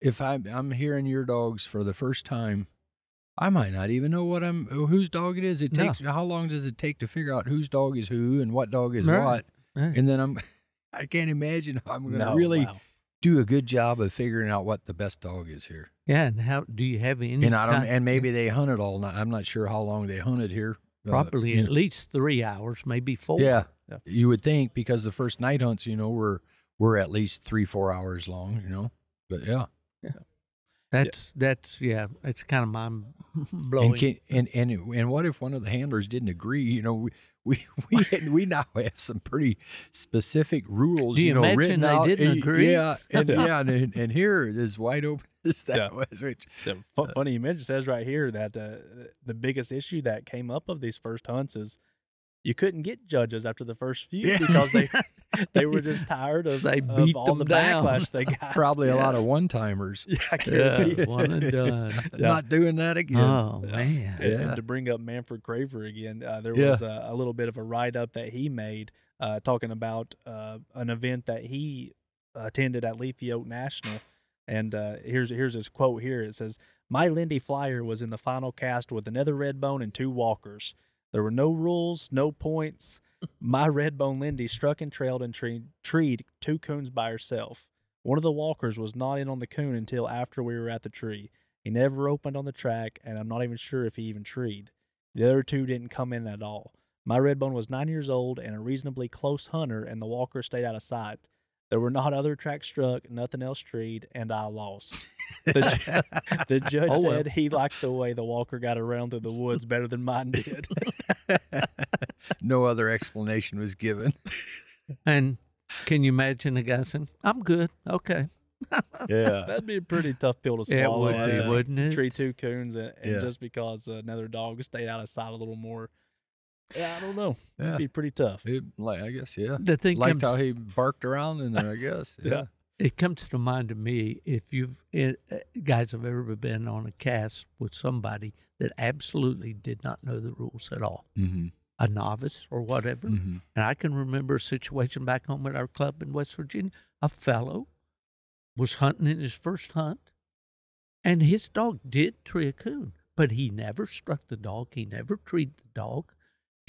if I'm I'm hearing your dogs for the first time, I might not even know what I'm whose dog it is. It No. takes how long does it take to figure out whose dog is who and what dog is Right. what? Right. And then I'm I can't imagine how I'm going to No, really wow. Do a good job of figuring out what the best dog is here. Yeah, and how do you have any? And I don't, and maybe they hunted all night. I'm not sure how long they hunted here. Uh, probably you at know. least three hours, maybe four. Yeah. Yeah. You would think because the first night hunts, you know, were were at least three, four hours long, you know. But yeah. yeah. That's that's yeah, it's kind of mind blowing. And, can, and and and what if one of the handlers didn't agree? You know, we we we, we now have some pretty specific rules. Do you know, imagine written they out. didn't Uh, agree? Yeah, and Yeah. yeah, and, and here it is wide open as that Yeah. was. Which The fu- funny image says right here that uh, the biggest issue that came up of these first hunts is you couldn't get judges after the first few because they they were just tired of, They of beat all them the down. backlash they got. Probably a lot of one timers. Yeah, I guarantee Yeah, one and done. Yeah. Not doing that again. Oh Yeah. man. And, Yeah. and to bring up Manfred Craver again, uh, there Yeah. was a, a little bit of a write up that he made uh, talking about uh, an event that he attended at Leafy Oak National. And uh, here's here's his quote here. It says, "My Lindy Flyer was in the final cast with another Redbone and two walkers. There were no rules, no points. My Redbone Lindy struck and trailed and treed, treed two coons by herself. One of the walkers was not in on the coon until after we were at the tree. He never opened on the track, and I'm not even sure if he even treed. The other two didn't come in at all. My Redbone was nine years old and a reasonably close hunter, and the walker stayed out of sight. There were not other tracks struck, nothing else treed, and I lost. The, ju- the judge Oh, well. said he liked the way the walker got around through the woods better than mine did. no other explanation was given. And can you imagine the guy saying, "I'm good, okay"? Yeah. That'd be a pretty tough pill to Yeah, it swallow. would I be, think. wouldn't it? Tree two coons, and, and Yeah. just because another dog stayed out of sight a little more. Yeah, I don't know. Yeah. It'd be pretty tough. It, like, I guess, yeah. The thing Liked comes, how he barked around in there, I guess. Yeah. Yeah. it comes to mind to me if you've it, uh, guys have ever been on a cast with somebody that absolutely did not know the rules at all, Mm-hmm. a novice or whatever. Mm-hmm. And I can remember a situation back home at our club in West Virginia. A fellow was hunting in his first hunt, and his dog did tree a coon, but he never struck the dog. He never treated the dog.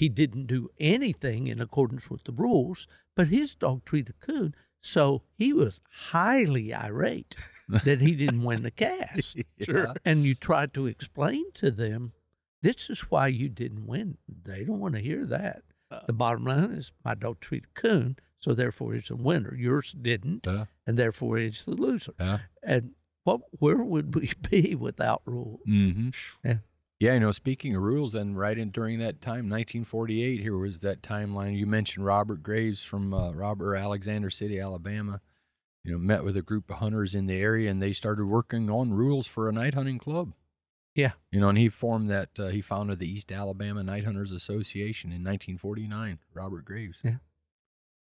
He didn't do anything in accordance with the rules, but his dog treated the coon. So he was highly irate that he didn't win the cast. Sure. And you try to explain to them, this is why you didn't win. They don't want to hear that. Uh, The bottom line is my dog treated a coon, so therefore he's a winner. Yours didn't, Yeah. and therefore he's the loser. Yeah. And what where would we be without rules? Mm-hmm. Yeah. Yeah, you know, speaking of rules, and right in during that time, 1948, here was that timeline. You mentioned Robert Graves from uh, Robert Alexander City, Alabama. You know, met with a group of hunters in the area, and they started working on rules for a night hunting club. Yeah. You know, and he formed that. Uh, he founded the East Alabama Night Hunters Association in 1949. Robert Graves. Yeah.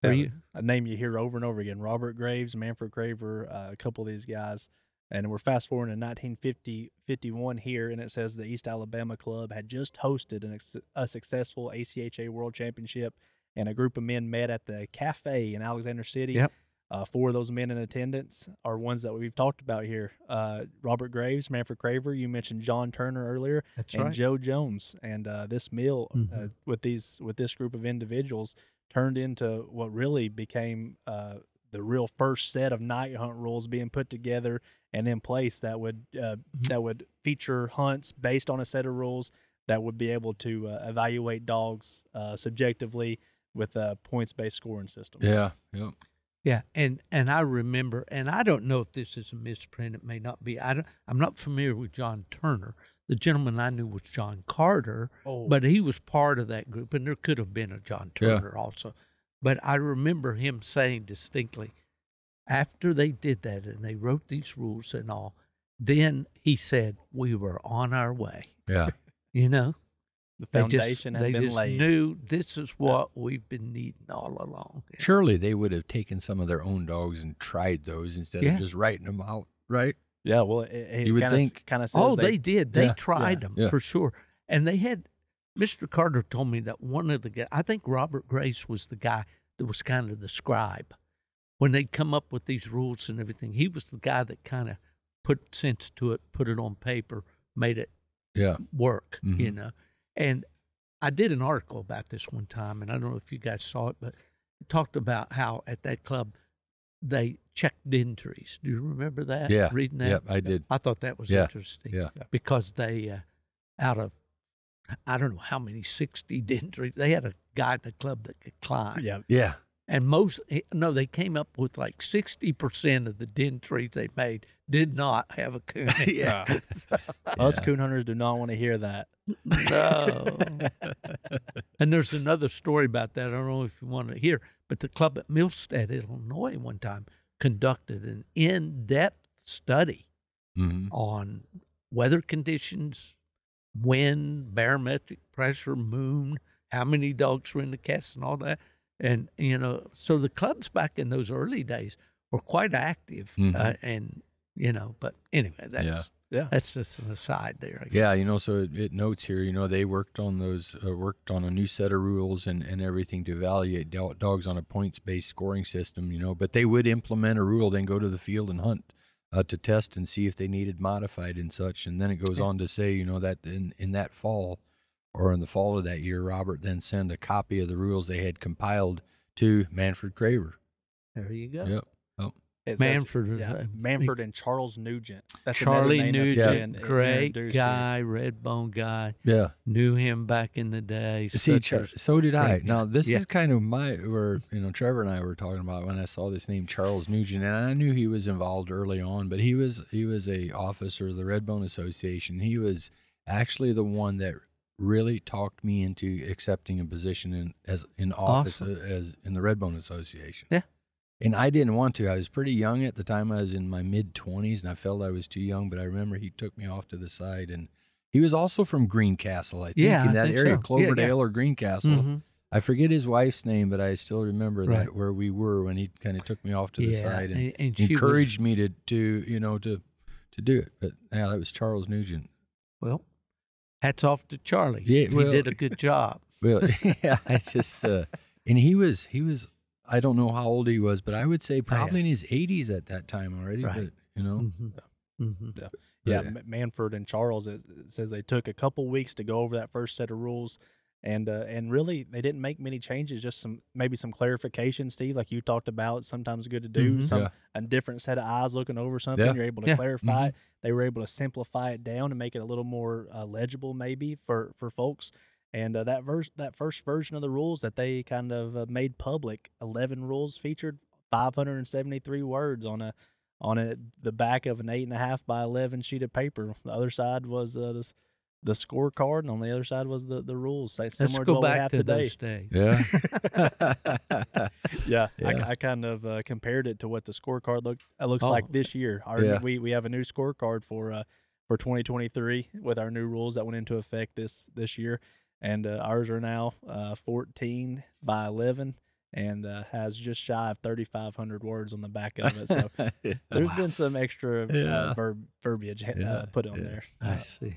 Yeah, you- a name you hear over and over again: Robert Graves, Manfred Craver, uh, a couple of these guys. And we're fast forwarding to 1950, 51 here, and it says the East Alabama Club had just hosted an ex- a successful ACHA World Championship, and a group of men met at the cafe in Alexander City. Yep. Uh, four of those men in attendance are ones that we've talked about here: uh, Robert Graves, Manfred Craver. You mentioned John Turner earlier That's and right. Joe Jones. And uh, this meal uh, Mhm. with these with this group of individuals turned into what really became uh, the real first set of night hunt rules being put together and in place that would uh, Mhm. that would feature hunts based on a set of rules that would be able to uh, evaluate dogs uh, subjectively with a points based scoring system. Yeah. Yep. Yeah, and and I remember, and I don't know if this is a misprint. It may not be. I don't. I'm not familiar with John Turner. The gentleman I knew was John Carter, Oh, but he was part of that group, and there could have been a John Yeah. Turner also. But I remember him saying distinctly, after they did that and they wrote these rules and all, then he said we were on our way. Yeah. You know, the they foundation just, had they been just laid. knew this is what we've been needing all along. Surely they would have taken some of their own dogs and tried those instead Yeah. of just writing them out, right? Yeah, well, it, it You would kinda, think- kind of says Oh, they, did. They Yeah. tried Yeah. them Yeah. for sure, and they had. Mr. Carter told me that one of the guys. I think Robert Graves was the guy that was kind of the scribe when they'd come up with these rules and everything. He was the guy that kind of put sense to it, put it on paper, made it Yeah. work. You Mhm. know, and I did an article about this one time, and I don't know if you guys saw it, but it talked about how at that club they checked entries. Do you remember that? Yeah. reading that. Yeah, I did. I thought that was Yeah, interesting. yeah. Because they, uh, out of, I don't know how many, 60 dentry, they had a guy at the club that could climb. Yeah, Yeah. And most, no, they came up with like 60% of the dentries they made did not have a coon. in it. Yeah. us Yeah. coon hunters do not want to hear that. No. and there's another story about that. I don't know if you want to hear, but the club at Millstead, Illinois, one time conducted an in depth study hmm on weather conditions, wind, barometric pressure, moon, how many dogs were in the cast and all that. And you know, so the clubs back in those early days were quite active, uh, Mhm. and you know. But anyway, that's Yeah. Yeah. that's just an aside there. I guess. Yeah, you know, so it, it notes here, you know, they worked on those, uh, worked on a new set of rules and, and everything to evaluate do- dogs on a points based scoring system, you know, but they would implement a rule, then go to the field and hunt uh, to test and see if they needed modified and such. And then it goes on to say, you know, that in, in that fall or in the fall of that year, Robert then sent a copy of the rules they had compiled to Manfred Craver. There you go. Yep. It says- Manford, yeah, uh, Manford and Charles Nugent. That's Charlie another name that's Nugent, been great introduced here. guy, red bone guy. Yeah. Knew him back in the day. See, Char- so did I. great Now, this Yeah. is kind of my where you know Trevor and I were talking about when I saw this name Charles Nugent, and I knew he was involved early on, but he was he was a officer of the Redbone Association. He was actually the one that really talked me into accepting a position in as in office Awesome. as in the Redbone Association. Yeah. And I didn't want to. I was pretty young at the time. I was in my mid 20s and I felt I was too young, but I remember he took me off to the side and he was also from Greencastle, I think, Yeah, in that think area, so. Cloverdale yeah. or Greencastle. Mhm. I forget his wife's name, but I still remember Right. that where we were when he kind of took me off to the yeah, side and, and, and she was- encouraged me to, to, you know, to, to do it. But yeah, that was Charles Nugent. well, hats off to Charlie. Yeah, he did a good job. Well, yeah, I just, uh, and he was, he was, I don't know how old he was, but I would say probably in his 80s at that time already. Right. But, you know, Mhm. Mhm. Yeah, But, M- Manford and Charles it, it says they took a couple weeks to go over that first set of rules, and uh, and really they didn't make many changes. Just some maybe some clarification, Steve, like you talked about. Sometimes good to do Mhm. some Yeah. a different set of eyes looking over something. Yeah. You're able to Yeah. clarify Mhm. it. They were able to simplify it down and make it a little more uh, legible, maybe for for folks. And uh, that verse, that first version of the rules that they kind of uh, made public, eleven rules featured 573 words on a on a, the back of an eight and a half by eleven sheet of paper. The other side was uh, this, the scorecard, and on the other side was the the rules. Say, Let's Similar to go what we back have to today. those days. yeah. Yeah, Yeah. I, I kind of uh, compared it to what the scorecard look uh, looks Oh. like this year. Our, Yeah. we we have a new scorecard for uh for 2023 with our new rules that went into effect this this year, and uh, ours are now uh 14 by 11 and uh, has just shy of 3,500 words on the back of it. So there's Wow. been some extra Yeah. uh, verb verbiage uh, Yeah, put on yeah. there. I Uh, see.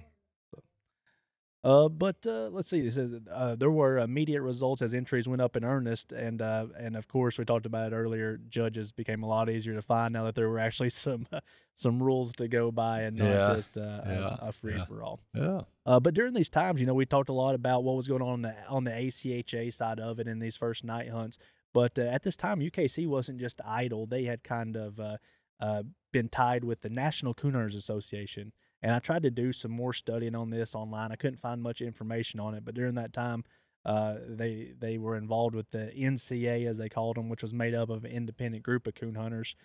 Uh, but uh, let's see. It says uh, there were immediate results as entries went up in earnest, and uh, and of course we talked about it earlier. Judges became a lot easier to find now that there were actually some some rules to go by and not Yeah, just uh, yeah, a, a free yeah. for all. yeah. Uh, but during these times, you know, we talked a lot about what was going on on the on the ACHA side of it in these first night hunts. But uh, at this time, UKC wasn't just idle; they had kind of uh, uh, been tied with the National Cooners Association. And I tried to do some more studying on this online. I couldn't find much information on it, but during that time, uh, they they were involved with the NCA as they called them, which was made up of an independent group of coon hunters.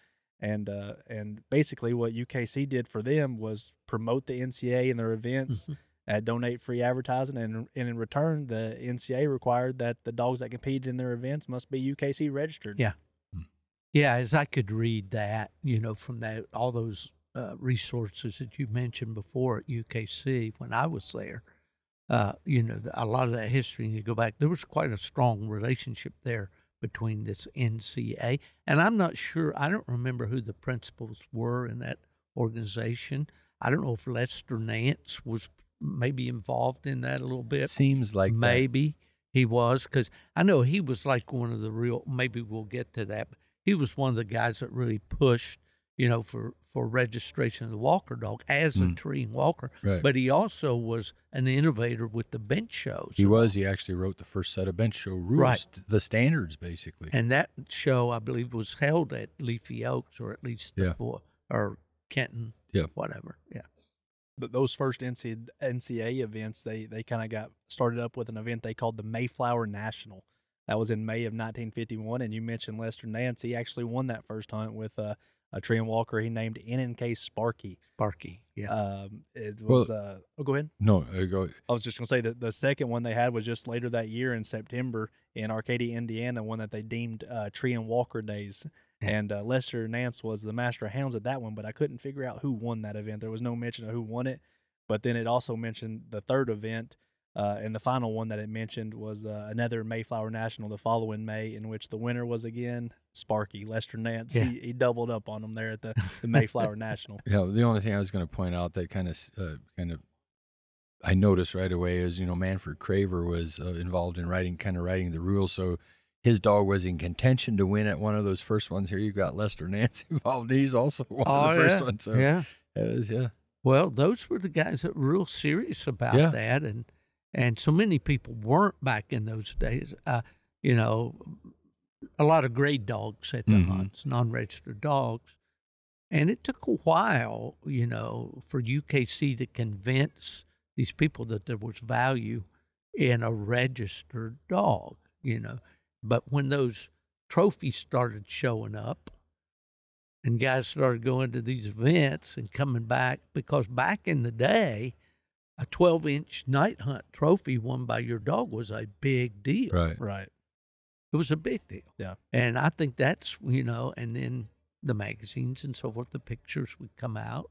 And uh, and basically, what UKC did for them was promote the NCA and their events Mhm. uh, donate free advertising, and, and in return, the NCA required that the dogs that competed in their events must be UKC registered. Yeah. Yeah, as I could read that, you know, from that all those uh, resources that you mentioned before at UKC when I was there, uh, you know, a lot of that history. And you go back, there was quite a strong relationship there between this NCA, and I'm not sure. I don't remember who the principals were in that organization. I don't know if Lester Nance was maybe involved in that a little bit. Seems like that. maybe he was because I know he was like one of the real. Maybe we'll get to that. But he was one of the guys that really pushed, you know, for for registration of the Walker dog as a Mm. treeing walker. Right. But he also was an innovator with the bench shows. He was. He actually wrote the first set of bench show rules, Right. the standards, basically. and that show I believe was held at Leafy Oaks or at least the Yeah. fo- or Kenton. Yeah. Whatever. Yeah. Th- those first NCA, NCA events, they they kind of got started up with an event they called the Mayflower National. That was in May of 1951, and you mentioned Lester Nance. He actually won that first hunt with uh, a treeing walker he named NNK Sparky. Sparky. Yeah. Um, it Well- was. uh, oh, go ahead. no, uh, go. I was just gonna say that the second one they had was just later that year in September in Arcadia, Indiana, one that they deemed uh, Treeing Walker Days. Yeah. And uh, Lester Nance was the master of hounds at that one, but I couldn't figure out who won that event. There was no mention of who won it. But then it also mentioned the third event Uh, and the final one that it mentioned was uh, another Mayflower National the following May, in which the winner was again Sparky Lester Nance. Yeah. He, he doubled up on him there at the, the Mayflower National. Yeah, the only thing I was going to point out that kind of, uh, kind of, I noticed right away is you know Manfred Craver was uh, involved in writing, kind of writing the rules, so his dog was in contention to win at one of those first ones. Here you got Lester Nance involved. He's also one of the first Oh, ones. So yeah. it was, yeah, Well, those were the guys that were real serious about Yeah. that, and and so many people weren't back in those days. Uh, you know, a lot of grade dogs at the Mhm. hunts, non-registered dogs, and it took a while, you know, for UKC to convince these people that there was value in a registered dog. You know, but when those trophies started showing up, and guys started going to these events and coming back because back in the day, a 12 inch night hunt trophy won by your dog was a big deal. right. right. It was a big deal. Yeah. And I think that's, you know, and then the magazines and so forth, the pictures would come out.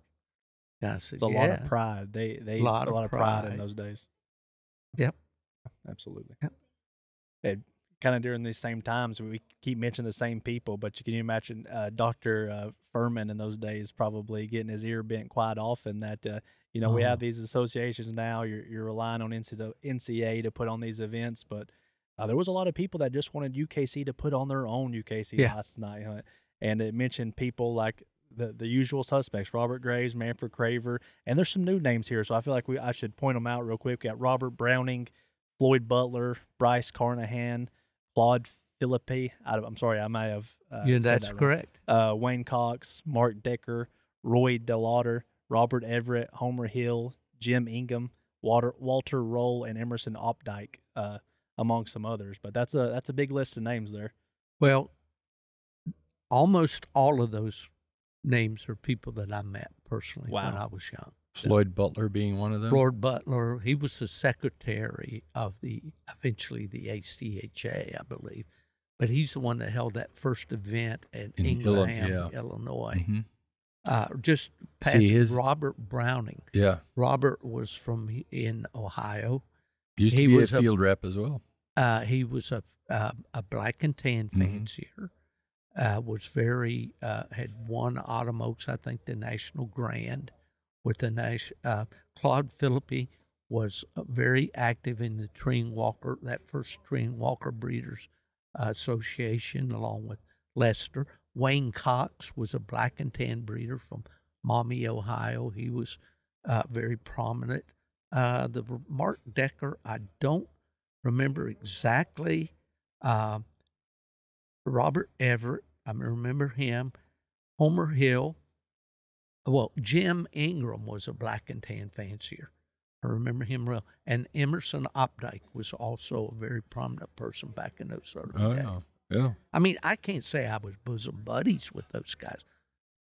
Guys said, It's a lot of pride. They they Lot a lot of pride in those days. Yep. Absolutely. Yep. And kind of during these same times, we keep mentioning the same people, but you can you imagine uh, Doctor uh, Fuhrman in those days probably getting his ear bent quite often. That uh, you know we have these associations now. You're you're relying on NCAA, NCA to put on these events, but uh, there was a lot of people that just wanted UKC to put on their own UKC Yeah. last night hunt, and it mentioned people like. The, the usual suspects, Robert Graves, Manfred Craver, and there's some new names here, so I feel like we I should point them out real quick. We got Robert Browning, Floyd Butler, Bryce Carnahan, Claude Philippi. I, am sorry, I may have. Uh, yeah, that's that correct. Uh, Wayne Cox, Mark Decker, Roy Delauder, Robert Everett, Homer Hill, Jim Ingham, Walter Walter Roll, and Emerson Opdyke, uh, among some others. But that's a that's a big list of names there. Well, almost all of those names are people that I met personally when I was young. Floyd Butler being one of them. Floyd Butler, he was the secretary of the eventually the ACHA, I believe, but he's the one that held that first event at In Illi- Ingham, yeah. Illinois. hmm Uh, just past See, his- Robert Browning. Yeah, Robert was from in Ohio. used to He be was a a- field rep as well. Uh, he was a uh, a black and tan Mhm. fancier. Uh, was very uh, had won Autumn Oaks, I think, the national grand with the nation. Uh, Claude Philippi was uh, very active in the Treeing Walker, that first Treeing Walker Breeders uh, Association, along with Lester. Wayne Cox was a black and tan breeder from Maumee, Ohio. He was uh, very prominent. Uh, the Mark Decker, I don't remember exactly. Uh, Robert Everett, I remember him. Homer Hill. Well, Jim Ingram was a black and tan fancier. I remember him well. And Emerson Opdyke was also a very prominent person back in those early Oh days. yeah, yeah. I mean, I can't say I was bosom buddies with those guys,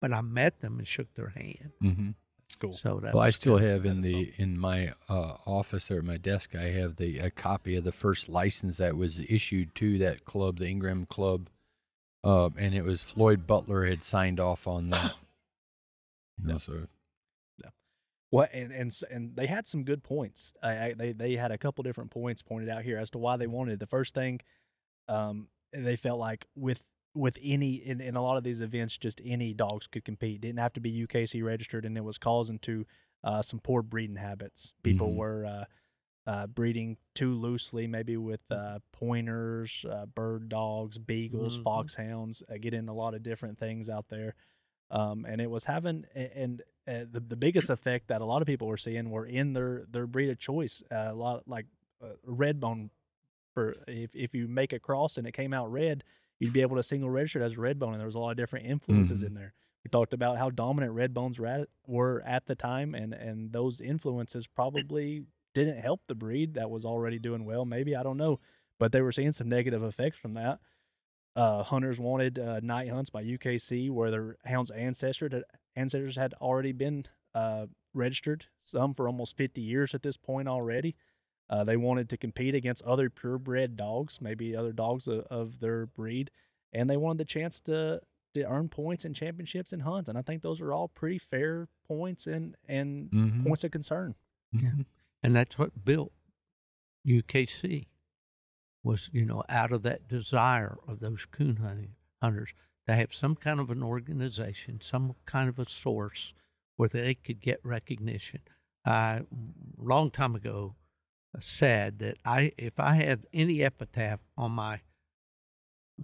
but I met them and shook their hand. hmm That's cool. So that Well, I still have in that's the in my uh, office or at my desk. I have the a copy of the first license that was issued to that club, the Ingram Club, uh, and it was Floyd Butler had signed off on that. You know, so What and and and they had some good points. I, I, they they had a couple different points pointed out here as to why they wanted. it. The first thing, um, they felt like with with any in, in a lot of these events, just any dogs could compete. Didn't have to be UKC registered, and it was causing to uh, some poor breeding habits. People Mhm. were uh, uh, breeding too loosely, maybe with uh, pointers, uh, bird dogs, beagles, Mhm. foxhounds. Uh, get in a lot of different things out there um, and it was having and uh, the the biggest effect that a lot of people were seeing were in their their breed of choice. Uh, a lot like uh, red bone. For if if you make a cross and it came out red, you'd be able to single register it as a red bone, and there was a lot of different influences Mhm. in there. We talked about how dominant red bones were at the time, and and those influences probably didn't help the breed that was already doing well. Maybe I don't know, but they were seeing some negative effects from that uh, hunters wanted uh, night hunts by UKC where their hounds' ancestors ancestors had already been uh, registered. Some for almost 50 years at this point already. Uh, they wanted to compete against other purebred dogs, maybe other dogs of, of their breed, and they wanted the chance to to earn points in championships and hunts. And I think those are all pretty fair points and and mhm, points of concern. Yeah. mhm. and that's what built UKC was, you know, out of that desire of those coon hunting hunters to have some kind of an organization, some kind of a source where they could get recognition. I, long time ago, said that I, if I had any epitaph on my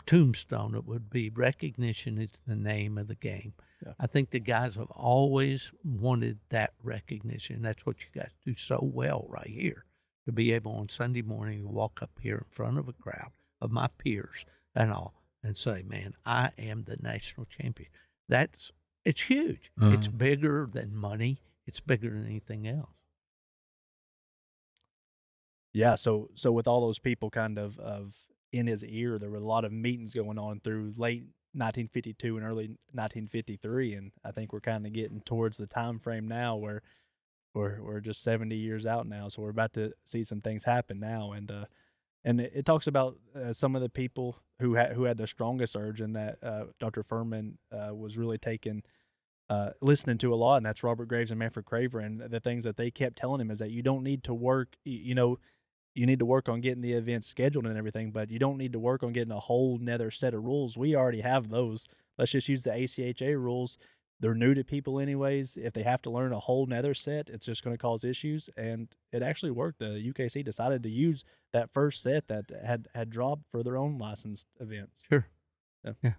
tombstone, it would be recognition is the name of the game. Yeah. I think the guys have always wanted that recognition. That's what you guys do so well right here. To be able on Sunday morning to walk up here in front of a crowd of my peers and all and say, Man, I am the national champion. That's it's huge. It's Mhm. bigger than money. It's bigger than anything else. Yeah, so so with all those people kind of of in his ear, there were a lot of meetings going on through late 1952 and early 1953, and I think we're kind of getting towards the time frame now where we're we're just 70 years out now, so we're about to see some things happen now, and uh, and it, it talks about uh, some of the people who had who had the strongest urge, and that uh, Dr. Fuhrman uh, was really taking uh, listening to a lot, and that's Robert Graves and Manfred Craver. And the things that they kept telling him is that you don't need to work, you know, you need to work on getting the events scheduled and everything, but you don't need to work on getting a whole nether set of rules. We already have those. Let's just use the ACHA rules. They're new to people, anyways. If they have to learn a whole nether set, it's just going to cause issues. And it actually worked. The UKC decided to use that first set that had had dropped for their own licensed events. Sure. Yeah.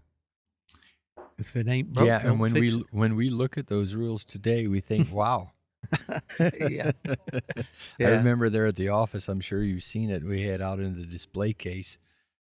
If it ain't broke, yeah, and when fix we when we look at those rules today, we think, "Wow." it. yeah. I remember there at the office. I'm sure you've seen it. We had out in the display case.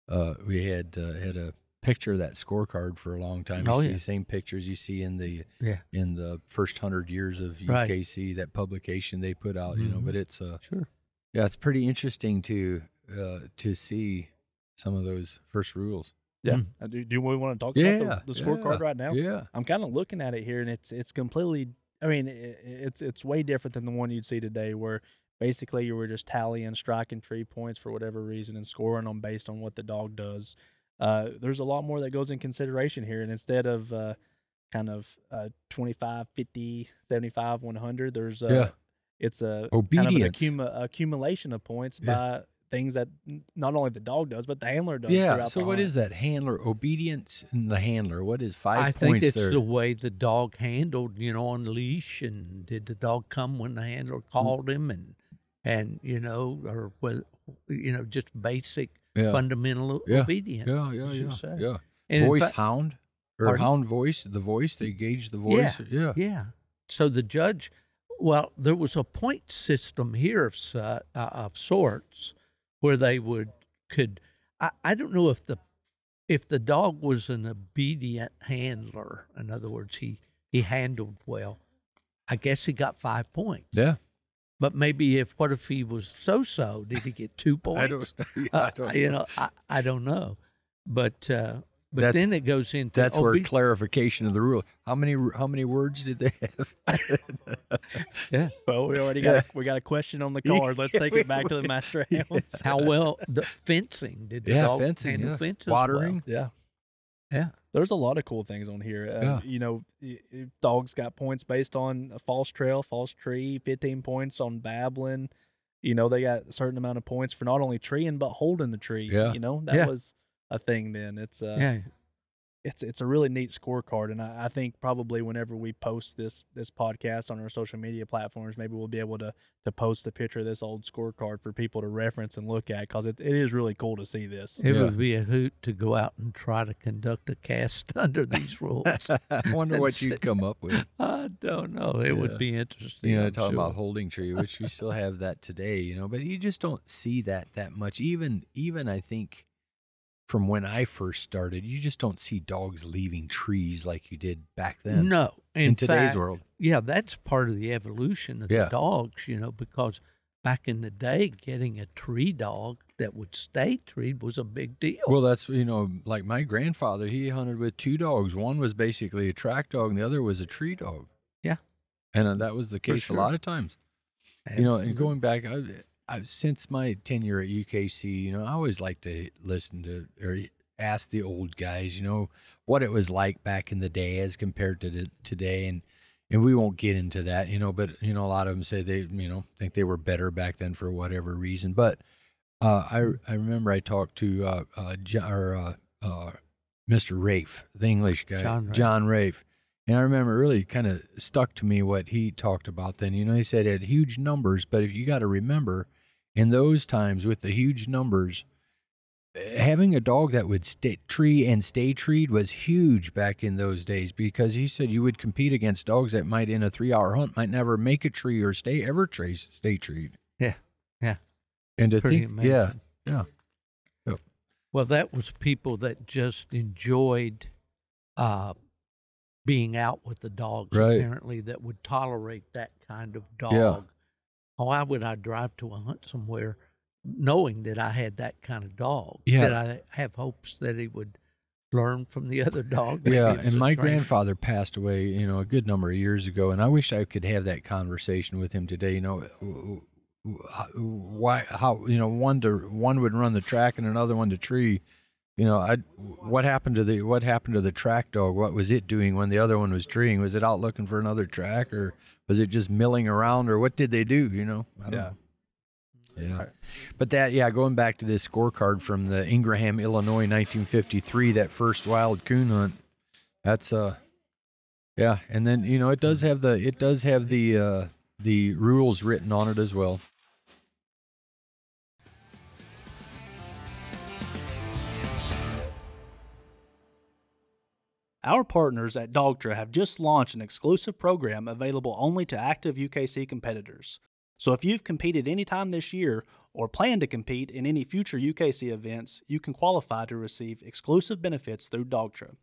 Uh, we had uh, had a picture of that scorecard for a long time. You Oh, see yeah. the same pictures you see in the Yeah. in the first hundred years of Right. UKC, that publication they put out. You know, Mhm. but it's uh, Sure. yeah, it's pretty interesting to uh, to see some of those first rules. Yeah. Mm. Uh, Do, do we want to talk Yeah, about the, the scorecard yeah, right now? Yeah, I'm kind of looking at it here, and it's it's completely. I mean, i i- it's it's way different than the one you'd see today, where basically you were just tallying, striking tree points for whatever reason, and scoring them based on what the dog does. Uh, there's a lot more that goes in consideration here, and instead of uh, kind of uh, 25, 50, 75, 100, there's uh, Yeah. it's a kind of an Obedience. accuma- accumulation of points Yeah. by things that not only the dog does, but the handler does. yeah. throughout So the what hunt. is that handler obedience in the handler? What is five I think it's there? the way the dog handled, you know, on leash, and did the dog come when the handler Mm. called him, and and you know, or was you know, just basic yeah. fundamental Yeah. obedience. Yeah, yeah, yeah, say. yeah. And voice fact- hound or Pardon? hound voice, the voice they gauge the voice. Yeah, Yeah. So the judge, well, there was a point system here of uh, of sorts where they would could. I, I don't know if the if the dog was an obedient handler. In other words, he he handled well. I guess he got five points. yeah. But maybe if what if he was so so? Did he get two points? I don't. yeah, Uh, I don't you know. I, I don't know. But uh, but That's- then it goes into That's where obe- clarification of the rule. How many how many words did they have? yeah. Well, we already got a, we got a question on the card. Let's take it back to the master hounds. How well the fencing did the yeah, fencing, yeah. fence as well? watering. Yeah. Yeah. There's a lot of cool things on here. Uh, Yeah. You know, dogs got points based on a false trail, false tree, 15 points on babbling. You know, they got a certain amount of points for not only treeing, but holding the tree. Yeah. You know, that Yeah. was a thing then. It's uh, Yeah. It's it's a really neat scorecard, and I, I think probably whenever we post this this podcast on our social media platforms, maybe we'll be able to to post a picture of this old scorecard for people to reference and look at because it, it is really cool to see this. It Yeah. would be a hoot to go out and try to conduct a cast under these rules. I wonder what you'd come up with. I don't know. It Yeah. would be interesting. You know, I'm talking about holding tree, which we still have that today. You know, but you just don't see that that much. Even even I think from when I first started, you just don't see dogs leaving trees like you did back then. No, in, in today's fact, world. yeah, that's part of the evolution of Yeah. the dogs. You know, because back in the day, getting a tree dog that would stay treed was a big deal. Well, that's you know, like my grandfather, he hunted with two dogs. One was basically a track dog, and the other was a tree dog. Yeah. and uh, that was the case sure. a lot of times. You know, and going back, I, I, since my tenure at UKC, you know, I always like to listen to or ask the old guys, you know, what it was like back in the day as compared to the, today, and and we won't get into that, you know, but you know, a lot of them say they, you know, think they were better back then for whatever reason, but Uh, I I remember I talked to uh, uh, Jo- or, uh, uh, Mr. Rafe, the English guy, John Rafe. John Rafe, and I remember it really kind of stuck to me what he talked about. Then you know he said it had huge numbers, but if you got to remember, in those times with the huge numbers, having a dog that would stay tree and stay treed was huge back in those days because he said you would compete against dogs that might in a three hour hunt might never make a tree or stay ever tree stay treed. Yeah, yeah. And to Pretty think, amazing. yeah, yeah. Well, that was people that just enjoyed uh, being out with the dogs, Right. apparently, that would tolerate that kind of dog. Yeah. Why would I drive to a hunt somewhere knowing that I had that kind of dog? Yeah. Did I have hopes that he would learn from the other dog? Yeah, and my trainer. grandfather passed away, you know, a good number of years ago, and I wish I could have that conversation with him today. You know, uh, w- why, how, you know, one to one would run the track and another one the tree. You know, I what happened to the what happened to the track dog? What was it doing when the other one was treeing? Was it out looking for another track, or was it just milling around, or what did they do? You know, I don't Yeah. know. Yeah. But that, yeah, going back to this scorecard from the Ingraham, Illinois, 1953, that first wild coon hunt. That's uh, yeah, and then you know it does have the it does have the uh the rules written on it as well. Our partners at Dogtra have just launched an exclusive program available only to active UKC competitors. So if you've competed anytime this year or plan to compete in any future UKC events, you can qualify to receive exclusive benefits through Dogtra.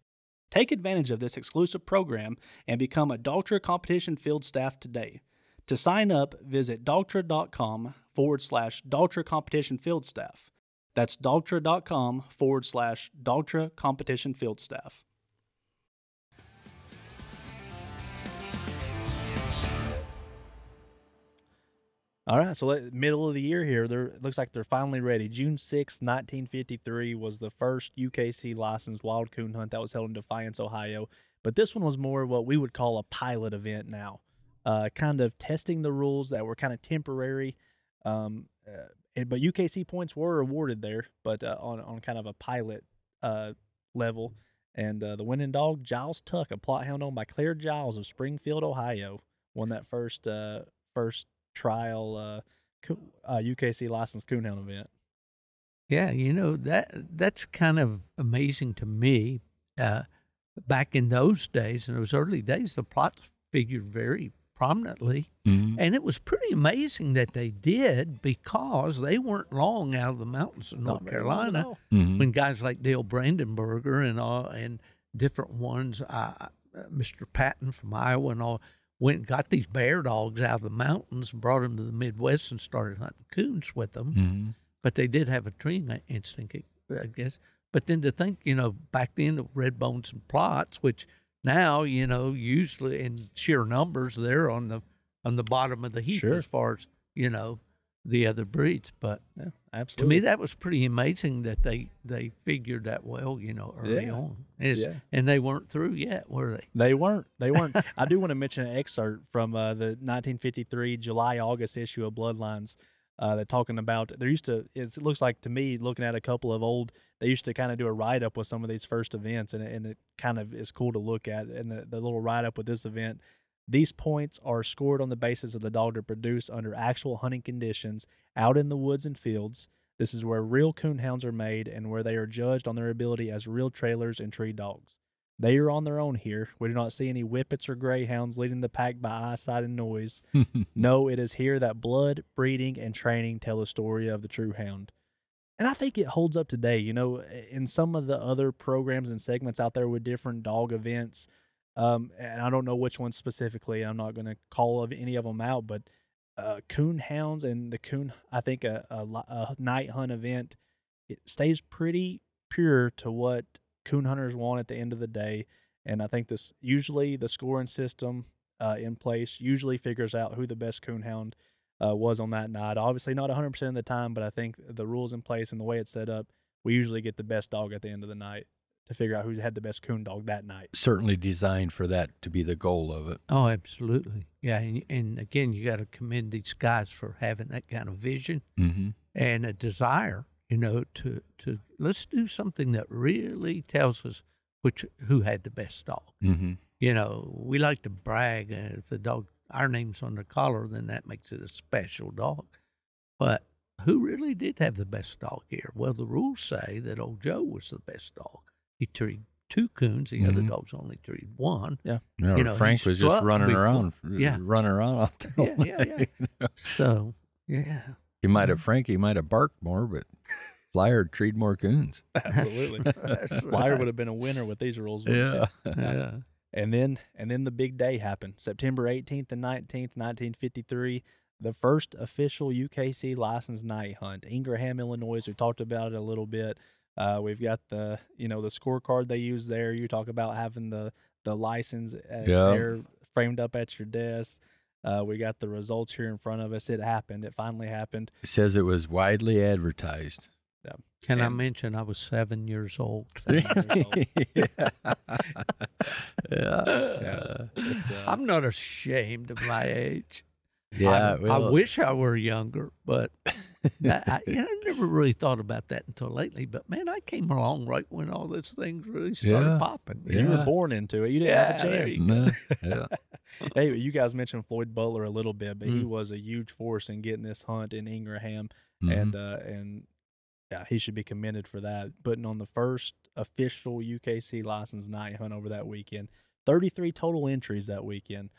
Take advantage of this exclusive program and become a Dogtra competition field staff today. To sign up, visit dogtra.com forward slash Dogtra competition field staff. That's dogtra.com forward slash Dogtra competition field staff. All right, so let, middle of the year here, they're, it looks like they're finally ready. June sixth, 1953 was the first UKC licensed wild coon hunt that was held in Defiance, Ohio. But this one was more what we would call a pilot event now, uh, kind of testing the rules that were kind of temporary. Um, uh, but UKC points were awarded there, but uh, on, on kind of a pilot uh, level. And uh, the winning dog, Giles Tuck, a Plott hound owned by Claire Giles of Springfield, Ohio, won that first uh, first trial uh, uh, UKC licensed coonhound event. Yeah, you know that that's kind of amazing to me. Uh, back in those days, in those early days, the Plotts figured very prominently, and it was pretty amazing that they did because they weren't long out of the mountains of North Not very Carolina. all. Mhm. When guys like Dale Brandenburger and all and different ones, uh, Mr. Patton from Iowa and all went and got these bear dogs out of the mountains and brought them to the Midwest and started hunting coons with them Mhm. but they did have a treeing instinct, I guess. But then to think, you know, back then the red bones and Plotts, which now, you know, usually in sheer numbers, they're on the on the bottom of the heap Sure. as far as you know the other breeds. But Yeah, to me, that was pretty amazing that they they figured that well, you know, early Yeah. on, and, Yeah. and they weren't through yet, were they? They weren't. They weren't. I do want to mention an excerpt from uh, the 1953 July August issue of Bloodlines. Uh, that talking about there used to it's, it looks like to me looking at a couple of old they used to kind of do a write up with some of these first events and, it- and it kind of is cool to look at and the, the little write up with this event these points are scored on the basis of the dog to produce under actual hunting conditions out in the woods and fields this is where real coonhounds are made and where they are judged on their ability as real trailers and tree dogs they are on their own here. We do not see any whippets or greyhounds leading the pack by eyesight and noise. no, it is here that blood, breeding, and training tell the story of the true hound. And I think it holds up today. You know, in some of the other programs and segments out there with different dog events, um, and I don't know which ones specifically. I'm not going to call of any of them out, but uh, coon hounds and the coon, I think a, a, a night hunt event, it stays pretty pure to what coon hunters want at the end of the day. And I think this usually the scoring system uh, in place usually figures out who the best coon hound uh, was on that night. Obviously, not 100% of the time, but I think the rules in place and the way it's set up, we usually get the best dog at the end of the night to figure out who had the best coon dog that night. Certainly designed for that to be the goal of it. Oh, absolutely. Yeah, and, and again, you got to commend these guys for having that kind of vision Mm-hmm. and a desire, you know, to to let's do something that really tells us which who had the best dog. Mm-hmm. You know, we like to brag, and if the dog our name's on the collar, then that makes it a special dog. But who really did have the best dog here? Well, the rules say that old Joe was the best dog. He treated two coons, the other Mhm. dogs only treated one. You You know, know, Frank was just running before- around, yeah. running around out there. Yeah, yeah, yeah. you know. So, yeah. He might have Frankie might have barked more, but Flyer treed more coons. Absolutely. That's Flyer right. would have been a winner with these rules. wouldn't she? Yeah. And then and then the big day happened. September 18th and 19th, 1953, the first official UKC licensed night hunt. Ingraham, Illinois. We talked about it a little bit. Uh, we've got the you know the scorecard they use there. You talk about having the the license uh, Yeah. there framed up at your desk. Uh, we got the results here in front of us. It happened. It finally happened. It says it was widely advertised. Can I mention I was seven years old? Seven years old. yeah. Yeah, it's, uh, I'm not ashamed of my age. Yeah, I, I wish I were younger, but I, I, you know, I never really thought about that until lately. But man, I came along right when all these things really started Yeah. popping. Yeah. You were born into it. You didn't have a chance. you No, yeah. Hey, you guys mentioned Floyd Butler a little bit, but he Mm. was a huge force in getting this hunt in Ingraham, Mhm. and uh, and yeah, he should be commended for that. Putting on the first official UKC license night hunt over that weekend. Thirty three total entries that weekend,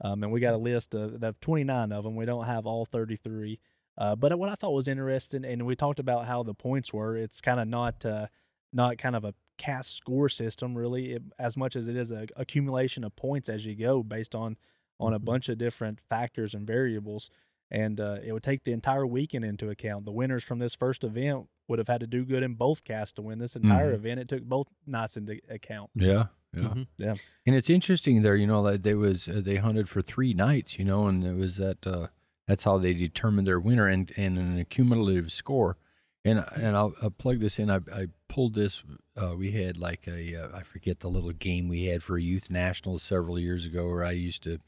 um, and we got a list of, of twenty nine of them. We don't have all thirty three. Uh, but what I thought was interesting, and we talked about how the points were. It's kind of not uh, not kind of a cast score system really, it, as much as it is an accumulation of points as you go based on on a Mhm. bunch of different factors and variables. And uh, it would take the entire weekend into account. The winners from this first event would have had to do good in both casts to win this entire Mhm. event. It took both nights into account. yeah, yeah. Mhm. Yeah. And it's interesting there, you know, that they was uh, they hunted for three nights, you know, and it was that uh, that's how they determined their winner and and an accumulative score. And and I'll, I'll plug this in. I, I pulled this. Uh, we had like a uh, I forget the little game we had for a youth nationals several years ago, where I used to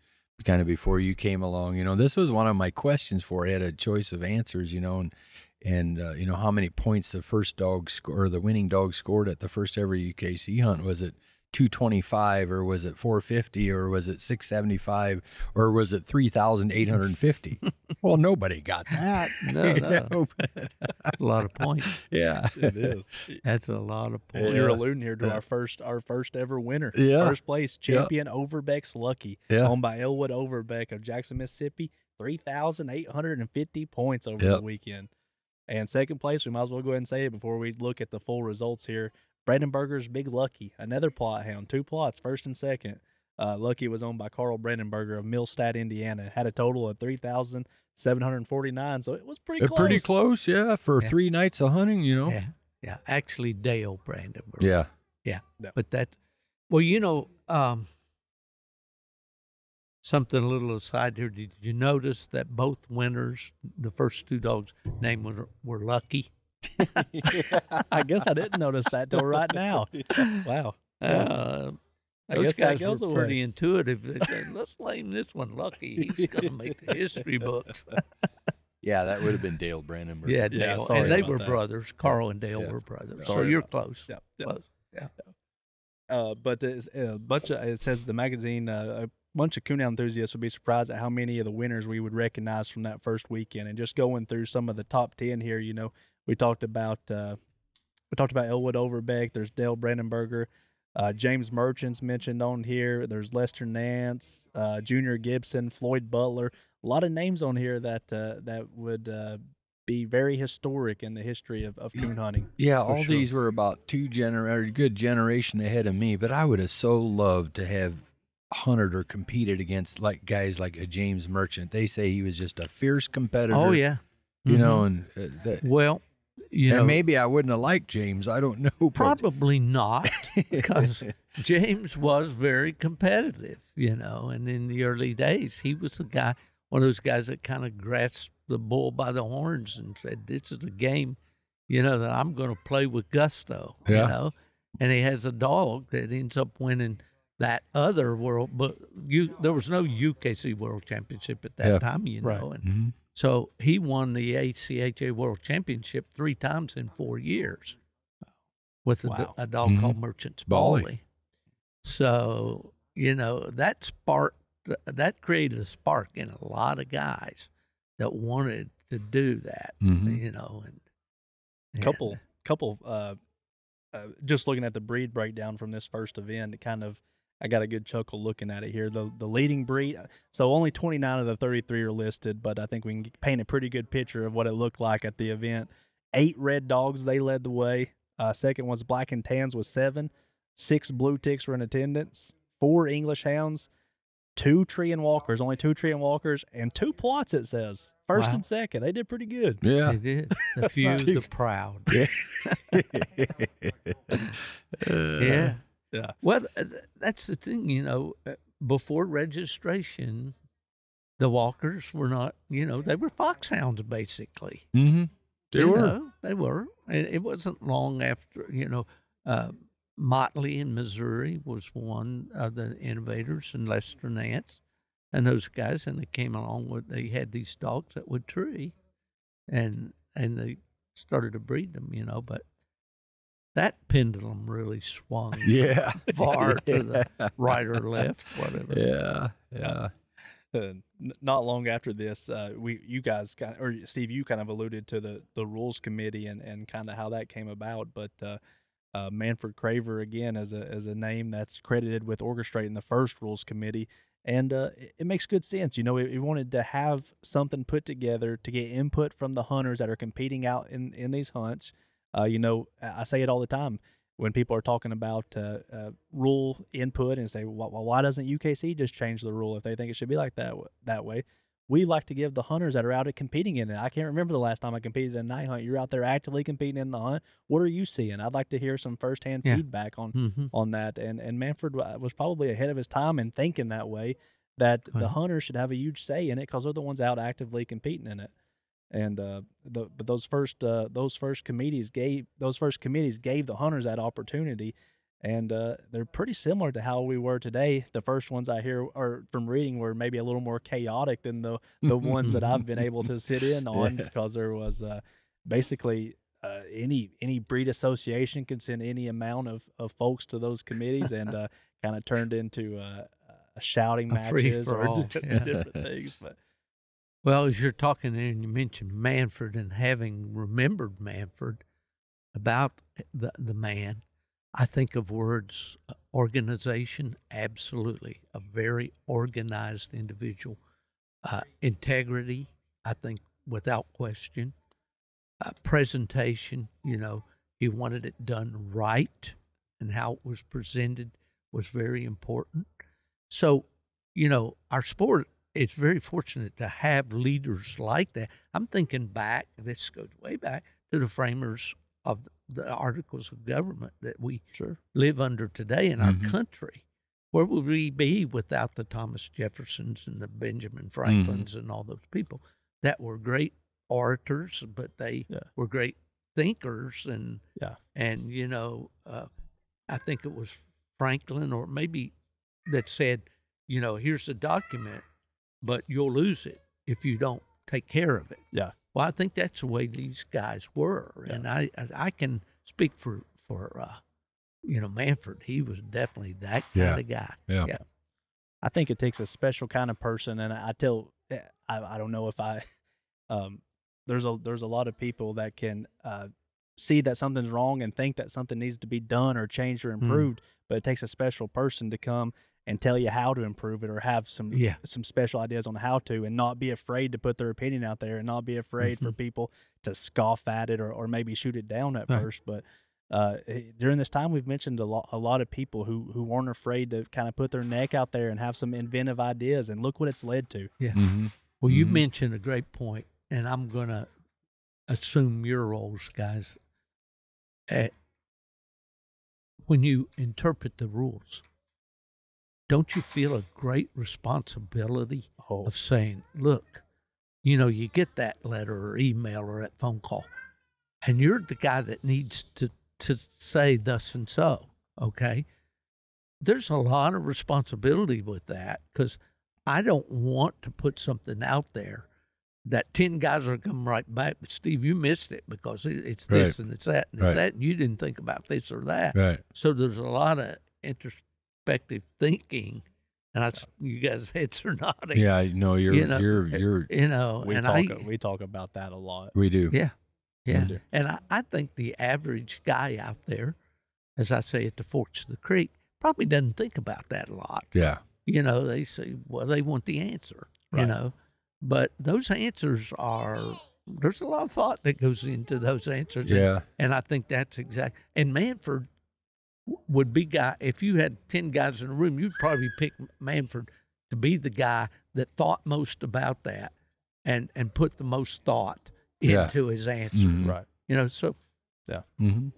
kind of before you came along. You know, this was one of my questions for it. I had a choice of answers, you know, and and uh, you know how many points the first dog score or the winning dog scored at the first ever UKC hunt. Was it 225 or was it 450 or was it 675 or was it 3850 well nobody got that No, no. know, but- a lot of points. yeah It is. That's a lot of points. you're alluding here to Yeah. our first our first ever winner. Yeah. First place champion Overbeck's Lucky. Yeah. Owned by Elwood Overbeck of Jackson, Mississippi. Three thousand eight hundred and fifty points over Yep. the weekend. And second place, we might as well go ahead and say it before we look at the full results here. Brandenburger's Big Lucky, another Plott hound, two Plotts, first and second. Uh, Lucky was owned by Carl Brandenburger of Millstadt, Indiana. Had a total of three thousand seven hundred forty-nine, so it was pretty close. pretty close yeah for Yeah. three nights of hunting you know Yeah, yeah. Actually, Dale Brandenburg. yeah Yeah. But that, well, you know, um, something a little aside here. Did you notice that both winners, the first two dogs' name were, were Lucky? I guess I didn't notice that till right now. Wow. Uh, I those guess that guys goes were away. pretty intuitive. They said, "Let's name this one Lucky. He's going to make the history books." yeah that would have been Dale Brandenburg Yeah, Yeah, Dale, sorry and they were that. brothers. Carl and Dale Yeah. were brothers. so you're about close. Yeah. yeah. Close. Uh, but it's a bunch of, it says the magazine, uh, a bunch of coonhound enthusiasts would be surprised at how many of the winners we would recognize from that first weekend. And just going through some of the top 10 here, you know, we talked about, uh, we talked about Elwood Overbeck. There's Dale Brandenberger. Uh, James Merchant's mentioned on here. There's Lester Nance, uh, Junior Gibson, Floyd Butler. A lot of names on here that uh, that would uh, be very historic in the history of, of coon hunting. Yeah, all sure. these were about two gener or a good generation ahead of me, but I would have so loved to have hunted or competed against like guys like a James Merchant. They say he was just a fierce competitor. Oh yeah. you Mhm. know, and uh, that, Well, you and maybe I wouldn't have liked James. I don't know. probably not because James was very competitive, you know, and in the early days, he was the guy, one of those guys that kind of grasped the bull by the horns and said, "This is a game, you know, that I'm going to play with gusto," Yeah. you know. And he has a dog that ends up winning that other world, but you there was no UKC World Championship at that Yeah. time, you Right. know, and hmm so he won the ACHA World Championship three times in four years with a, Wow. a dog Mhm. called Merchant's Bali. Bali. So you know that sparked that created a spark in a lot of guys that wanted to do that. Mhm. You know, and and- couple couple uh, uh just looking at the breed breakdown from this first event it kind of i got a good chuckle looking at it here the the leading breed so only 29 of the 33 are listed but i think we can paint a pretty good picture of what it looked like at the event eight red dogs they led the way uh second was black and tans with seven six blue ticks were in attendance four english hounds two treeing walkers only two treeing walkers and two Plotts it says first Wow. and second they did pretty good Yeah. They did. The few, the too- proud. Uh, yeah. Yeah. Well, th- th- that's the thing, you know, uh, before registration, the walkers were not, you know, they were foxhounds basically. hmm They You were. know, they were. And it wasn't long after, you know, uh, Motley in Missouri was one of the innovators, and Lester Nance, and those guys, and they came along with. They had these dogs that would tree, and and they started to breed them, you know. But that pendulum really swung Yeah. far to the right or left, whatever. Yeah. Yeah. uh, not long after this, uh, we you guys kind of, or Steve, you kind of alluded to the the rules committee and and kind of how that came about, but. Uh, uh, Manfred Craver again as a as a name that's credited with orchestrating the first rules committee, and uh, it, it makes good sense. You know, we, we wanted to have something put together to get input from the hunters that are competing out in in these hunts. Uh, you know, I say it all the time when people are talking about uh, uh, rule input and say, well, why doesn't UKC just change the rule if they think it should be like that that way? We like to give the hunters that are out at competing in it. I can't remember the last time I competed in a night hunt. You're out there actively competing in the hunt. What are you seeing? I'd like to hear some firsthand Yeah. feedback on hmm on that. And and Manfred was probably ahead of his time in thinking that way that the hunters should have a huge say in it because they're the ones out actively competing in it. And uh, the but those first uh, those first committees gave those first committees gave the hunters that opportunity, and uh, they're pretty similar to how we were today. The first ones I hear or from reading were maybe a little more chaotic than the the ones that I've been able to sit in on Yeah. because there was uh, basically uh, any any breed association can send any amount of, of folks to those committees and uh, kind of turned into uh, uh, shouting A matches or free-for-all, yeah. different things. But Well, as you're talking there and you mentioned Manford and having remembered Manford about the the man, I think of words uh, organization. Absolutely, a very organized individual. Uh, integrity, I think, without question. Uh, presentation, you know, he wanted it done right, and how it was presented was very important. So, you know, our sport it's very fortunate to have leaders like that. I'm thinking back, this goes way back to the framers of the articles of government that we sure, live under today in Mhm. our country. Where would we be without the Thomas Jeffersons and the Benjamin Franklins and all those people that were great orators, but they Yeah. were great thinkers and Yeah. and you know uh, I think it was Franklin or maybe that said, you know, here's the document, but you'll lose it if you don't take care of it. Yeah. Well, I think that's the way these guys were, Yeah. and I I- I can speak for for uh, you know Manford. He was definitely that kind Yeah. of guy. Yeah. yeah. I think it takes a special kind of person, and I tell eh, I I don't know if I um there's a there's a lot of people that can uh see that something's wrong and think that something needs to be done or changed or improved, but it takes a special person to come and tell you how to improve it or have some Yeah. some special ideas on how to and not be afraid to put their opinion out there and not be afraid for Mhm. people to scoff at it or, or maybe shoot it down at Right. first but uh, during this time we've mentioned a lot a lot of people who who weren't afraid to kind of put their neck out there and have some inventive ideas and look what it's led to hmm Well, you Mhm. mentioned a great point, and I'm gonna assume your roles, guys. Uh, when you interpret the rules, don't you feel a great responsibility oh of saying, look, you know, you get that letter or email or that phone call, and you're the guy that needs to, to say thus and so, okay? there's a lot of responsibility with that because I don't want to put something out there that 10 guys are coming right back. But Steve, you missed it because it's this Right. and it's that and Right. it's that. And you didn't think about this or that. Right. So there's a lot of introspective thinking. And that's, you guys' heads are nodding. Yeah, I know you're You know, you're eh, you're You know, We and talk I, we talk about that a lot. we do. yeah, yeah. do. And I, I think the average guy out there, as I say at the forks of the creek, probably doesn't think about that a lot. Yeah. You know, they say, well, they want the answer, you know. But those answers are, there's a lot of thought that goes into those answers. Yeah. And, I think that's exact. And Manford w- would be guy, if you had 10 guys in a room, you'd probably pick Manford to be the guy that thought most about that and, and put the most thought Yeah. into his answer. Mhm. Right. You know, so Yeah. Mm-hmm.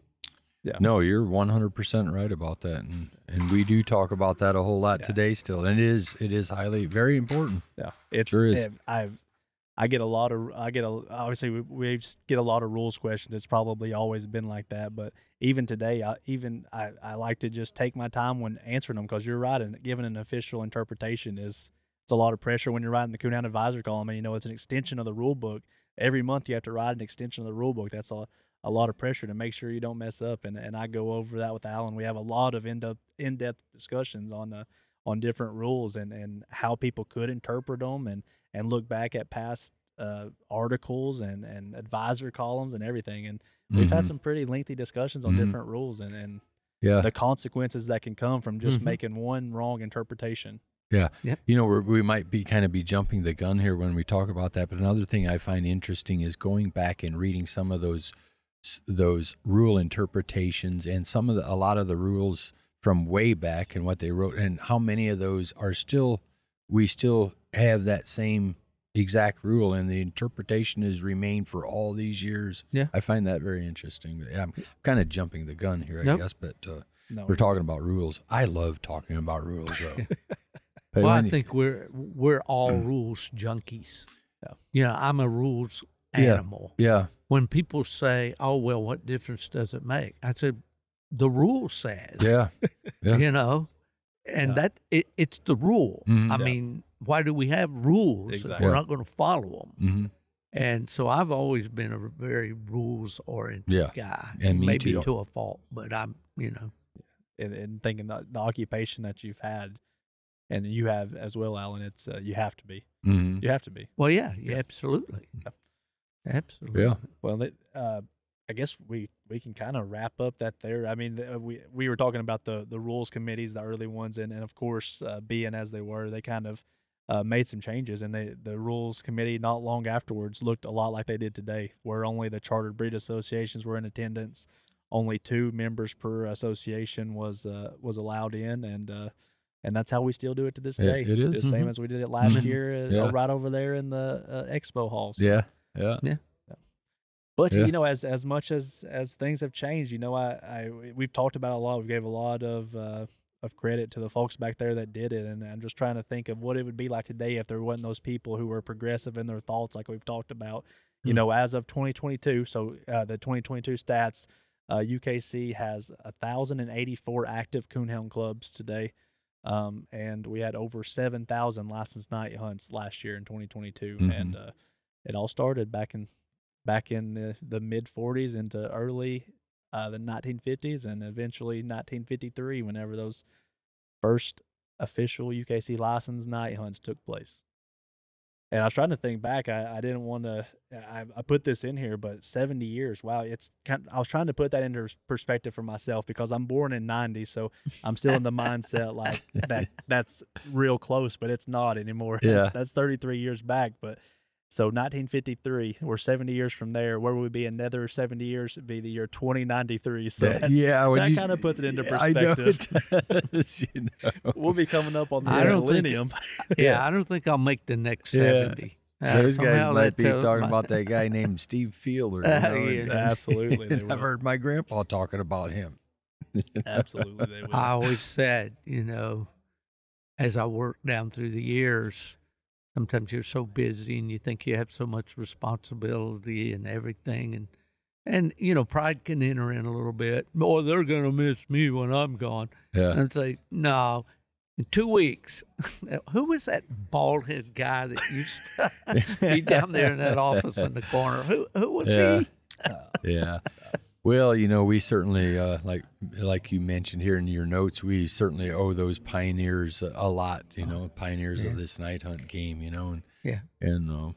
Yeah. No, you're 100% right about that. And, and we do talk about that a whole lot Yeah. today still. And it is, it is highly, very important. Yeah, it's Sure is. if I've I get a lot of I get a obviously we, we get a lot of rules questions. It's probably always been like that, but even today, I even I, I like to just take my time when answering them because you're right, and giving an official interpretation is it's a lot of pressure when you're writing the Coonhound Advisor column, and you know it's an extension of the rule book. Every month you have to write an extension of the rule book. That's a a lot of pressure to make sure you don't mess up, and and I go over that with Allen. We have a lot of in depth in depth discussions on uh, on different rules and, and how people could interpret them and, and look back at past uh, articles and, and advisor columns and everything. And we've had Mhm. some pretty lengthy discussions on Mhm. different rules and, and Yeah. the consequences that can come from just Mhm. making one wrong interpretation. Yeah. Yep. You know, we're, we might be kind of be jumping the gun here when we talk about that. But another thing I find interesting is going back and reading some of those those rule interpretations and some of the, a lot of the rules from way back and what they wrote and how many of those are still we still have that same exact rule and the interpretation has remained for all these years. Yeah. I find that very interesting. But yeah, I'm kind of jumping the gun here, I Nope. guess, but uh, No, we're talking about rules. I love talking about rules though. But well, I when you- think we're we're all rules junkies. Yeah. You know, I'm a rules Yeah. animal. yeah. When people say, "Oh, well, what difference does it make?" I said, "The rule says." Yeah. Yeah. You know, and Yeah. that it, it's the rule. Mhm. I Yeah. mean, why do we have rules if we're Yeah. not going to follow them? hmm And so I've always been a very rules oriented Yeah. guy, And me maybe too. to a fault, but I'm, you know, and, and thinking the, the occupation that you've had and you have as well, Allen, it's uh, you have to be. hmm You have to be. well, yeah, yeah, absolutely, absolutely, Yeah. Well, uh, I guess we we can kind of wrap up that there. I mean, the, we we were talking about the the rules committees, the early ones, and and of course, uh, being as they were, they kind of uh, made some changes, and they the rules committee not long afterwards looked a lot like they did today, where only the chartered breed associations were in attendance, only two members per association was uh, was allowed in, and uh, and that's how we still do it to this It- day. it is. the same Mhm. as we did it last Mhm. year, uh, Yeah. right over there in the uh, expo hall. So- Yeah. Yeah. But Yeah. you know, as as much as as things have changed, you know, I, I we've talked about it a lot. We gave a lot of uh, of credit to the folks back there that did it, and I'm just trying to think of what it would be like today if there wasn't those people who were progressive in their thoughts, like we've talked about. You Mm. know, as of 2022, so uh, the 2022 stats, uh, UKC has 1,084 active coonhound clubs today. Um, and we had over 7,000 licensed night hunts last year in 2022. And uh, it all started back in back in the, the mid 40s into early uh, the 1950s and eventually 1953 whenever those first official UKC license night hunts took place. And I was trying to think back. I, I didn't want to. I, I put this in here, but 70 years. Wow, it's kind. I was trying to put that into perspective for myself because I'm born in 90, so I'm still in the mindset like that. That's real close, but it's not anymore. Yeah. That's, that's 33 years back. But so 1953, we're 70 years from there. Where would we be another 70 years? It'd be the year 2093. So That- that, yeah. that you- kinda puts it into I know perspective. it does, you know. we'll be coming up on the I don't think- millennium. yeah, I don't think I'll make the next Yeah. seventy. Uh, Those guys somehow might be talking my- about that guy named Steve Fielder. You Uh, yeah, and- absolutely they and I've heard my grandpa talking about him. Absolutely, they will. I always said, you know, as I worked down through the years, sometimes you're so busy and you think you have so much responsibility and everything, and And you know, pride can enter in a little bit. Or they're gonna miss me when I'm gone. Yeah. And say, no, in two weeks. Who was that bald head guy that used to be down there in that office in the corner? Who who was Yeah. he? yeah. Well, you know, we certainly uh, like like you mentioned here in your notes, we certainly owe those pioneers a, lot. You know, pioneers Yeah. of this night hunt game. You know, and Yeah. and uh,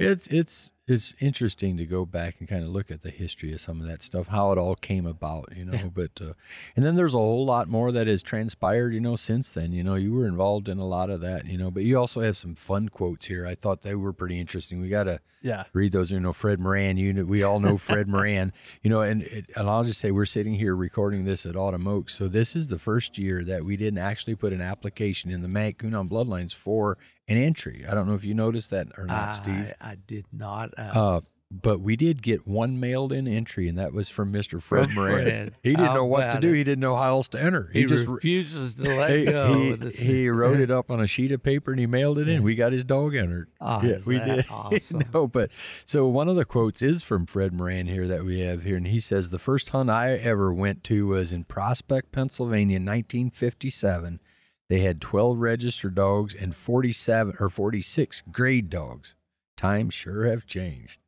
it's it's it's interesting to go back and kind of look at the history of some of that stuff, how it all came about. You know, Yeah. but uh, and then there's a whole lot more that has transpired. You know, since then. You know, you were involved in a lot of that. You know, but you also have some fun quotes here. I thought they were pretty interesting. We got to Yeah. read those. You know, Fred Moran. You know, we all know Fred Moran. You know, and it, and I'll just say we're sitting here recording this at Autumn Oaks, so this is the first year that we didn't actually put an application in the Mancoon Bloodlines for an entry. I don't know if you noticed that or not, Steve. I, I did not. Uh, but we did get one mailed in entry, and that was from Mr. Fred Moran. Fred. He didn't know what to do. it? He didn't know how else to enter. he, He, just refuses to let he, go. he, he wrote it up on a sheet of paper and he mailed it in. We got his dog entered. Oh, yeah, we did. awesome? no, but so one of the quotes is from Fred Moran here that we have here, and he says the first hunt I ever went to was in Prospect, Pennsylvania, in 1957. They had 12 registered dogs and 47 or 46 grade dogs. Times sure have changed.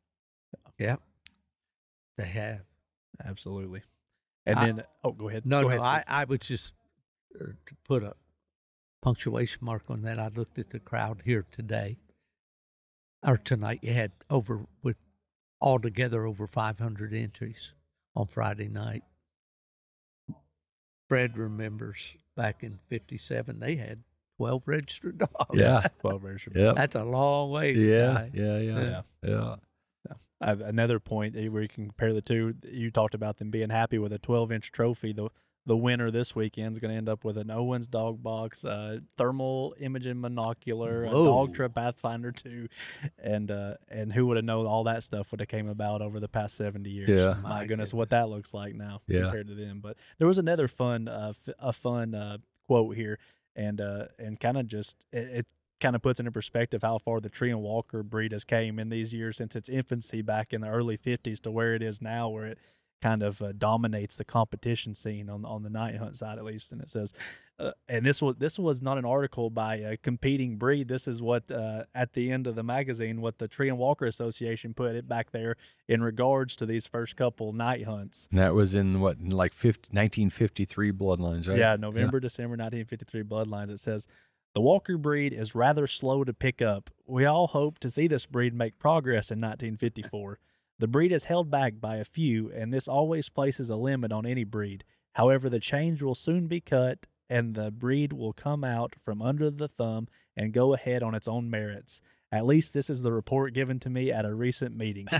Yeah, They have. Absolutely. And I- then, oh, go ahead. No, go no, ahead, I, Steve. I would just uh, to put a punctuation mark on that. I looked at the crowd here today, or tonight. You had over with altogether over 500 entries on Friday night. Fred remembers back in '57 they had 12 registered dogs. Yeah. 12 registered. Yeah. that's a long ways. Yeah. guy. Yeah. Yeah. Yeah. Yeah. I have another point where you can compare the two. You talked about them being happy with a 12 inch trophy. The the winner this weekend is going to end up with an Owens dog box, uh, thermal imaging monocular, a Whoa. Dogtra Pathfinder 2, and uh, and who would have known all that stuff would have came about over the past 70 years. Yeah. my, My goodness, what that looks like now Yeah. compared to them. But there was another fun, uh, f- a fun uh, quote here, and uh, and kind of just it, it kind of puts into perspective how far the treeing walker breed has came in these years since its infancy back in the early 50s to where it is now where it kind of uh, dominates the competition scene on on the night hunt side at least and it says uh, and this was this was not an article by a competing breed this is what uh, at the end of the magazine what the treeing walker association put it back there in regards to these first couple night hunts And that was in what, in like 50, 1953 bloodlines, right? yeah, November, December 1953 bloodlines. It says the Walker breed is rather slow to pick up. We all hope to see this breed make progress in 1954. The breed is held back by a few, and this always places a limit on any breed. However, the change will soon be cut, and the breed will come out from under the thumb and go ahead on its own merits. At least this is the report given to me at a recent meeting.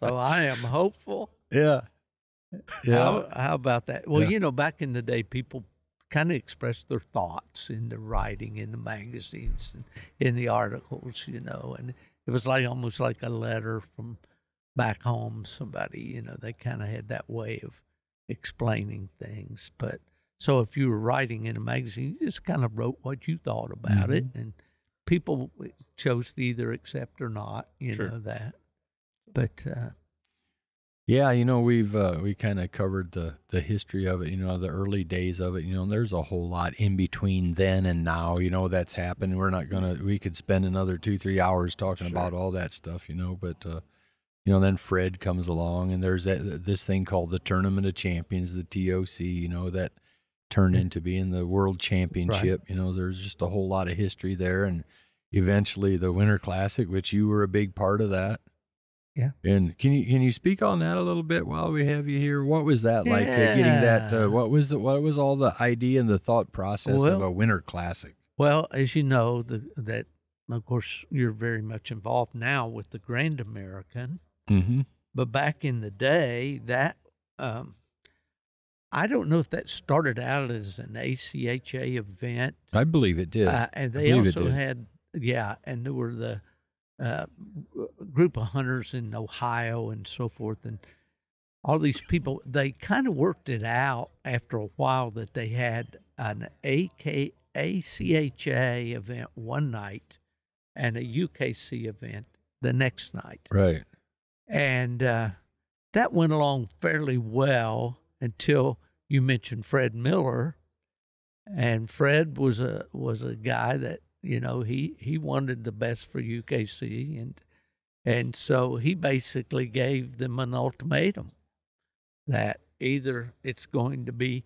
So I am hopeful. yeah. How, how about that? Well, Yeah. you know, back in the day, people kind of expressed their thoughts in the writing, in the magazines, and in the articles, you know, and it was like almost like a letter from back home. Somebody, you know, they kind of had that way of explaining things. But so if you were writing in a magazine, you just kind of wrote what you thought about it, and people chose to either accept or not, you Sure. know that. But uh, Yeah, you know, we've uh, we kind of covered the the history of it, you know, the early days of it. You know, there's a whole lot in between then and now. You know, that's happened. We're not gonna. We could spend another two three hours talking Sure. about all that stuff. You know, but uh, you know, then Fred comes along, and there's that, this thing called the Tournament of Champions, the TOC. You know, that turned into being the World Championship. You know, there's just a whole lot of history there, and eventually the Winter Classic, which you were a big part of that. Yeah. And can you can you speak on that a little bit while we have you here? What was that like? Uh, getting that? Uh, what was the, what was all the idea and the thought process of a winter classic? Well, as you know, the, that of course you're very much involved now with the Grand American, Mm-hmm. but back in the day, that um, I don't know if that started out as an ACHA event, I believe it did. uh, and they also had yeah, and there were the uh, group of hunters in Ohio and so forth, and all these people. They kind of worked it out after a while that they had an AK ACHA event one night and a UKC event the next night, right. and uh, that went along fairly well until you mentioned Fred Miller, and Fred was a was a guy that you know he he wanted the best for UKC, and and so he basically gave them an ultimatum that either it's going to be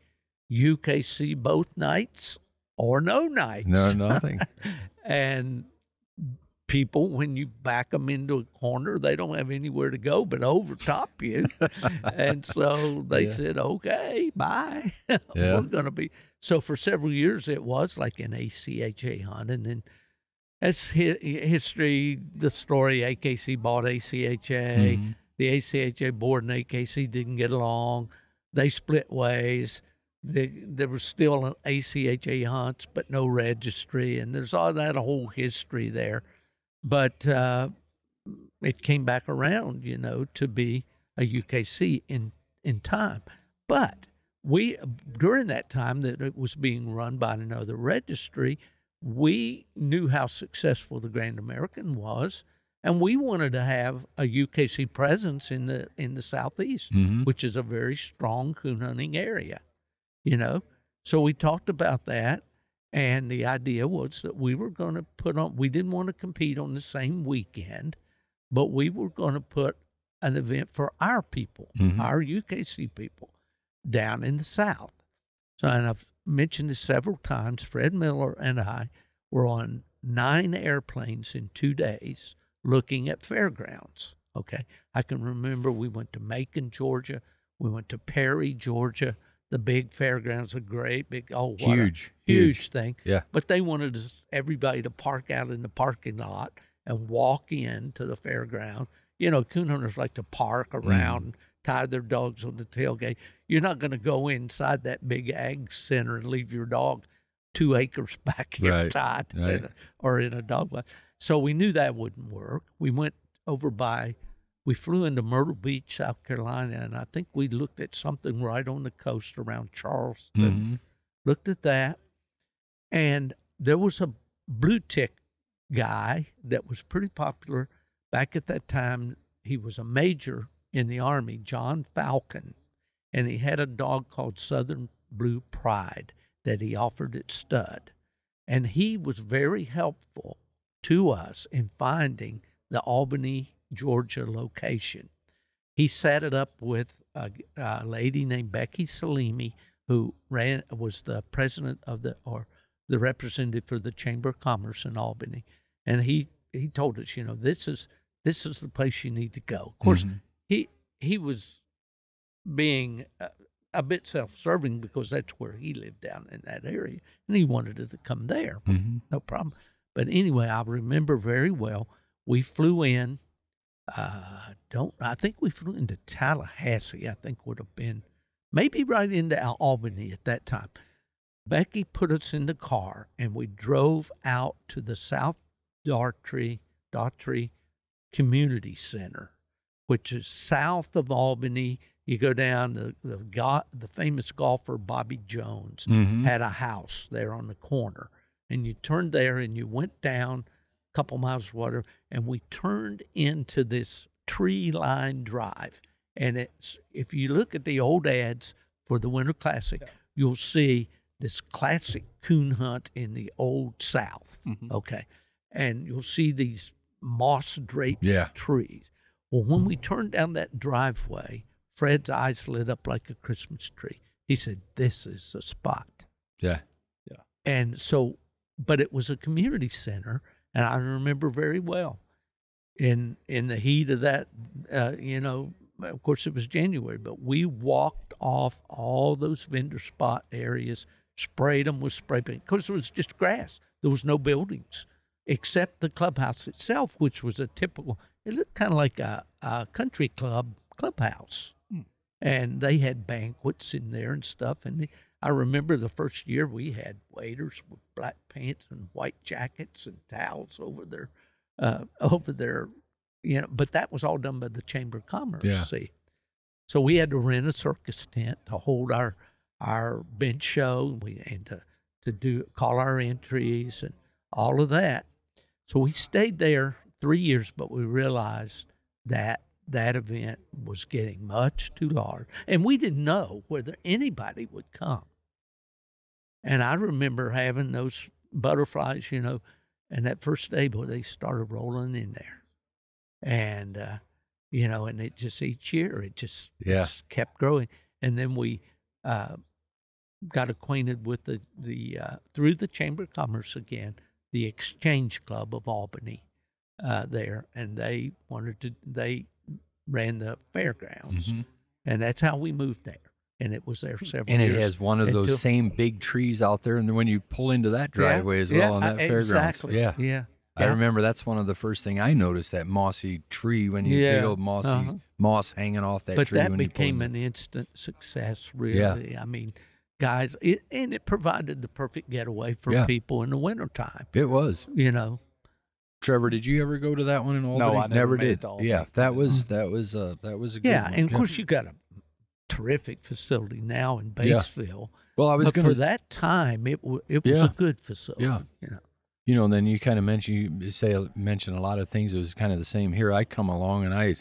UKC both nights or no nights. No, nothing. and people, when you back them into a corner, they don't have anywhere to go but overtop you. and so they Yeah. said, okay, bye. Yeah. We're going to be. So for several years, it was like an ACHA hunt. And then as hi- history, the story, AKC bought ACHA. Mhm. The ACHA board and AKC didn't get along. They split ways. The, there was still an ACHA hunts, but no registry, and there's all that whole history there. But uh, it came back around, you know, to be a UKC in in time. But we during that time that it was being run by another registry, we knew how successful the Grand American was, and we wanted to have a UKC presence in the in the southeast, Mhm. which is a very strong coon hunting area. You know, so we talked about that, and the idea was that we were going to put on. We didn't want to compete on the same weekend, but we were going to put an event for our people, Mhm. our UKC people, down in the south. So, and I've mentioned this several times. Fred Miller and I were on nine airplanes in two days looking at fairgrounds. Okay. I can remember we went to Macon, Georgia. We went to Perry, Georgia. The big fairgrounds, a great big, oh, a Huge, huge thing. Yeah. But they wanted us, everybody to park out in the parking lot and walk in to the fairground. You know, coon hunters like to park mm. around and tie their dogs on the tailgate. You're not going to go inside that big ag center and leave your dog two acres back here Right, tied in a- or in a dog line. So we knew that wouldn't work. We went over by, we flew into Myrtle Beach, South Carolina, and I think we looked at something right on the coast around Charleston Mhm. looked at that, and there was a blue tick guy that was pretty popular back at that time. He was a major in the army, John Falcon, and he had a dog called Southern Blue Pride that he offered at stud, and he was very helpful to us in finding the Albany, Georgia location. He set it up with a, a lady named Becky Salimi, who ran was the president of the or the representative for the Chamber of Commerce in Albany, and he he told us, you know, this is this is the place you need to go. Of course, Mhm. He he was being a, a bit self-serving because that's where he lived down in that area, and he wanted it to come there Mhm. no problem. But anyway, I remember very well. We flew in. Uh, don't I think we flew into Tallahassee? I think would have been maybe right into Al- Albany at that time. Becky put us in the car and we drove out to the South Dartry Daughtry Community Center, which is south of Albany. You go down the the, go- the famous golfer Bobby Jones Mhm. had a house there on the corner. And you turned there and you went down a couple miles of water and we turned into this tree lined drive. And it's if you look at the old ads for the Winter Classic, you'll see this classic coon hunt in the old South. Mhm. Okay. And you'll see these moss draped Yeah. trees. Well, when we turned down that driveway, Fred's eyes lit up like a Christmas tree. He said, This is the spot. Yeah. Yeah. And so, but it was a community center, and I remember very well in in the heat of that, uh, you know, of course it was January, but we walked off all those vendor spot areas, sprayed them with spray paint because there was just grass. There was no buildings except the clubhouse itself, which was a typical. It looked kind of like a, a country club clubhouse, and they had banquets in there and stuff. And the, I remember the first year we had waiters with black pants and white jackets and towels over their uh, over their, you know. But that was all done by the Chamber of Commerce. Yeah. See, so we had to rent a circus tent to hold our our bench show. We and to to do call our entries and all of that. So we stayed there three years, but we realized that that event was getting much too large, and we didn't know whether anybody would come. And I remember having those butterflies, you know, and that first day, boy, they started rolling in there, and uh, you know, and it just each year it just, Yeah. just kept growing, and then we uh, got acquainted with the the uh, through the Chamber of Commerce again, the Exchange Club of Albany, uh, there, and they wanted to they ran the fairgrounds, Mhm. and that's how we moved there, and it was there several And it years. has one of until- those same big trees out there, and then when you pull into that Yeah, driveway as well yeah, on that uh, fairgrounds, exactly. yeah. yeah. I remember that's one of the first thing I noticed that mossy tree when you Yeah, big old mossy uh-huh. moss hanging off that but tree. that when became an instant success really i mean guys it, and it provided the perfect getaway for Yeah. people in the wintertime It was. you know Trevor, did you ever go to that one in Albany? No, I never made it did. Yeah, that was that was uh that was a good yeah one. and of course you got a terrific facility now in Yeah. batesville well, I was but going for that time it, it was Yeah. a good facility Yeah. you know you know, and then you kind of mention you say mention a lot of things. It was kind of the same here. I come along and I,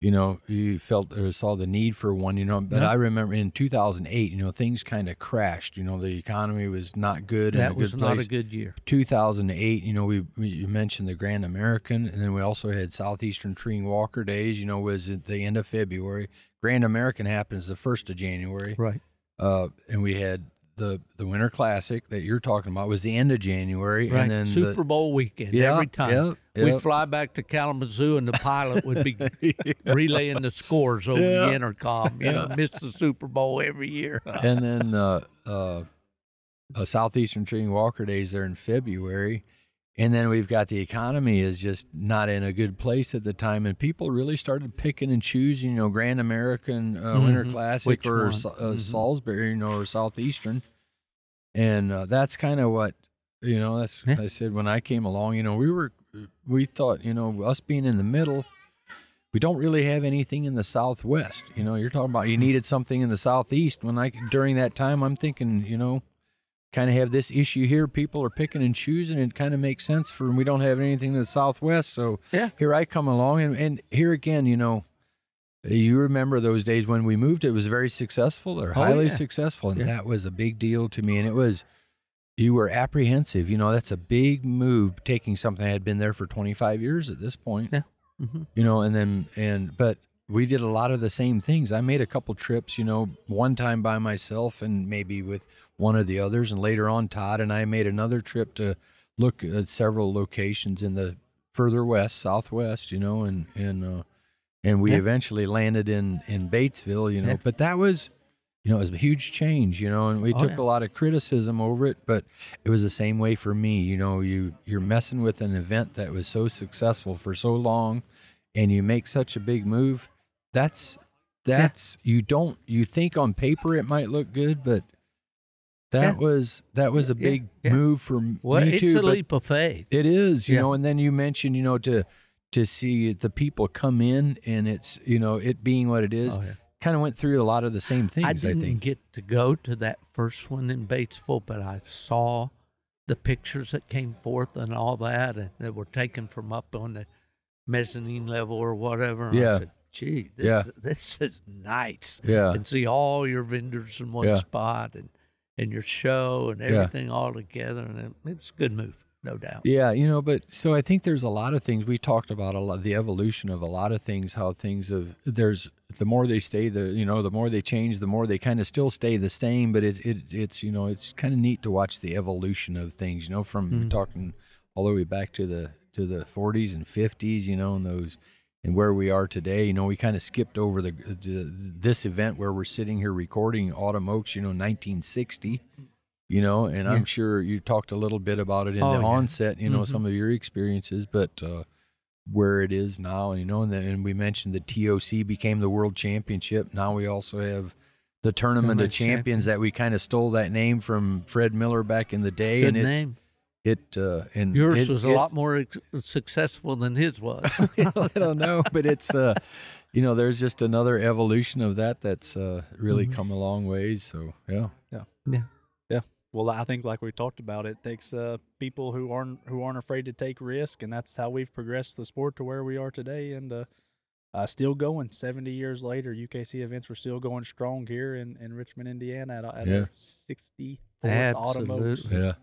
you know, you felt or saw the need for one. You know, but Yeah. I remember in 2008, you know, things kind of crashed. You know, the economy was not good. that was good not place. a good year 2008, you know, we, we you mentioned the Grand American, and then we also had Southeastern Treeing Walker Days. You know, was at the end of February. Grand American happens the first of January, right uh, and we had the the Winter Classic that you're talking about was the end of January, right and then super the, bowl weekend yeah, every time yeah, we'd fly back to kalamazoo and the pilot would be relaying the scores over Yeah. the intercom. You know, Yeah. miss the Super Bowl every year. and then uh, uh, uh, Southeastern and Walker Days there in February. And then we've got the economy is just not in a good place at the time, and people really started picking and choosing, you know, Grand American uh, Winter Mhm. Classic Which or uh, Mhm. Salisbury, you know, or Southeastern, and uh, that's kind of what you know. That's Yeah. I said when I came along, you know, we were we thought, you know, us being in the middle, we don't really have anything in the southwest. You know, you're talking about you needed something in the southeast. When I during that time, I'm thinking, you know, kind of have this issue here. People are picking and choosing. It kind of makes sense for And we don't have anything in the southwest. So Yeah. here I come along, and, and here again, you know. You remember those days when we moved? It was very successful or Oh, highly yeah. successful, and Yeah. that was a big deal to me. And it was, you were apprehensive. You know, that's a big move taking something that had been there for 25 years at this point Yeah. hmm you know and then and but we did a lot of the same things i made a couple trips you know one time by myself and maybe with one of the others and later on todd and i made another trip to look at several locations in the further west southwest you know and and uh and we Yeah. eventually landed in in batesville you know Yeah. but that was you know it was a huge change you know and we Oh, took yeah. a lot of criticism over it but it was the same way for me you know you you're messing with an event that was so successful for so long and you make such a big move that's that's you don't you think on paper it might look good but that Yeah. was that was a big yeah. move for m- Well, me it's too a leap of faith. it is you Yeah. know and then you mentioned you know to to see the people come in and it's you know it being what it is Oh, yeah. kind of went through a lot of the same things I i, didn't think get to go to that first one in Batesville, but I saw the pictures that came forth and all that, and that were taken from up on the mezzanine level or whatever. And Yeah. I said, "Gee, this Yeah. is, this is nice." yeah And see all your vendors in one Yeah. spot, and and your show and Yeah. everything all together, and it, it's a good move, no doubt. Yeah, you know, but so I think there's a lot of things we talked about a lot the evolution of a lot of things, how things have there's the more they stay the you know the more they change, the more they kind of still stay the same. But it's it, it's you know it's kind of neat to watch the evolution of things. You know, from Mhm. talking all the way back to the to the 40s and 50s. You know, and those and where we are today. You know, we kind of skipped over the, the this event where we're sitting here recording Autumn Oaks. You know, 1960. You know, and Yeah. I'm sure you talked a little bit about it in Oh, the yeah. onset. You know, Mhm. some of your experiences, but uh, where it is now, you know, and then and we mentioned the TOC became the World Championship. Now we also have the Tournament of Tournament Champions that we kind of stole that name from Fred Miller back in the day, and it's name. It uh, and Yours it- was a it's- lot more ex- successful than his was. I don't know, but it's uh, you know, there's just another evolution of that that's uh, really Mhm. come a long ways. So yeah, yeah, yeah, yeah. Well, I think like we talked about, it takes uh, people who aren't who aren't afraid to take risk, and that's how we've progressed the sport to where we are today. And uh, uh, still going 70 years later. UKC events were still going strong here in, in Richmond, Indiana at, at Yeah. our 64th Autumn Oaks. Yeah.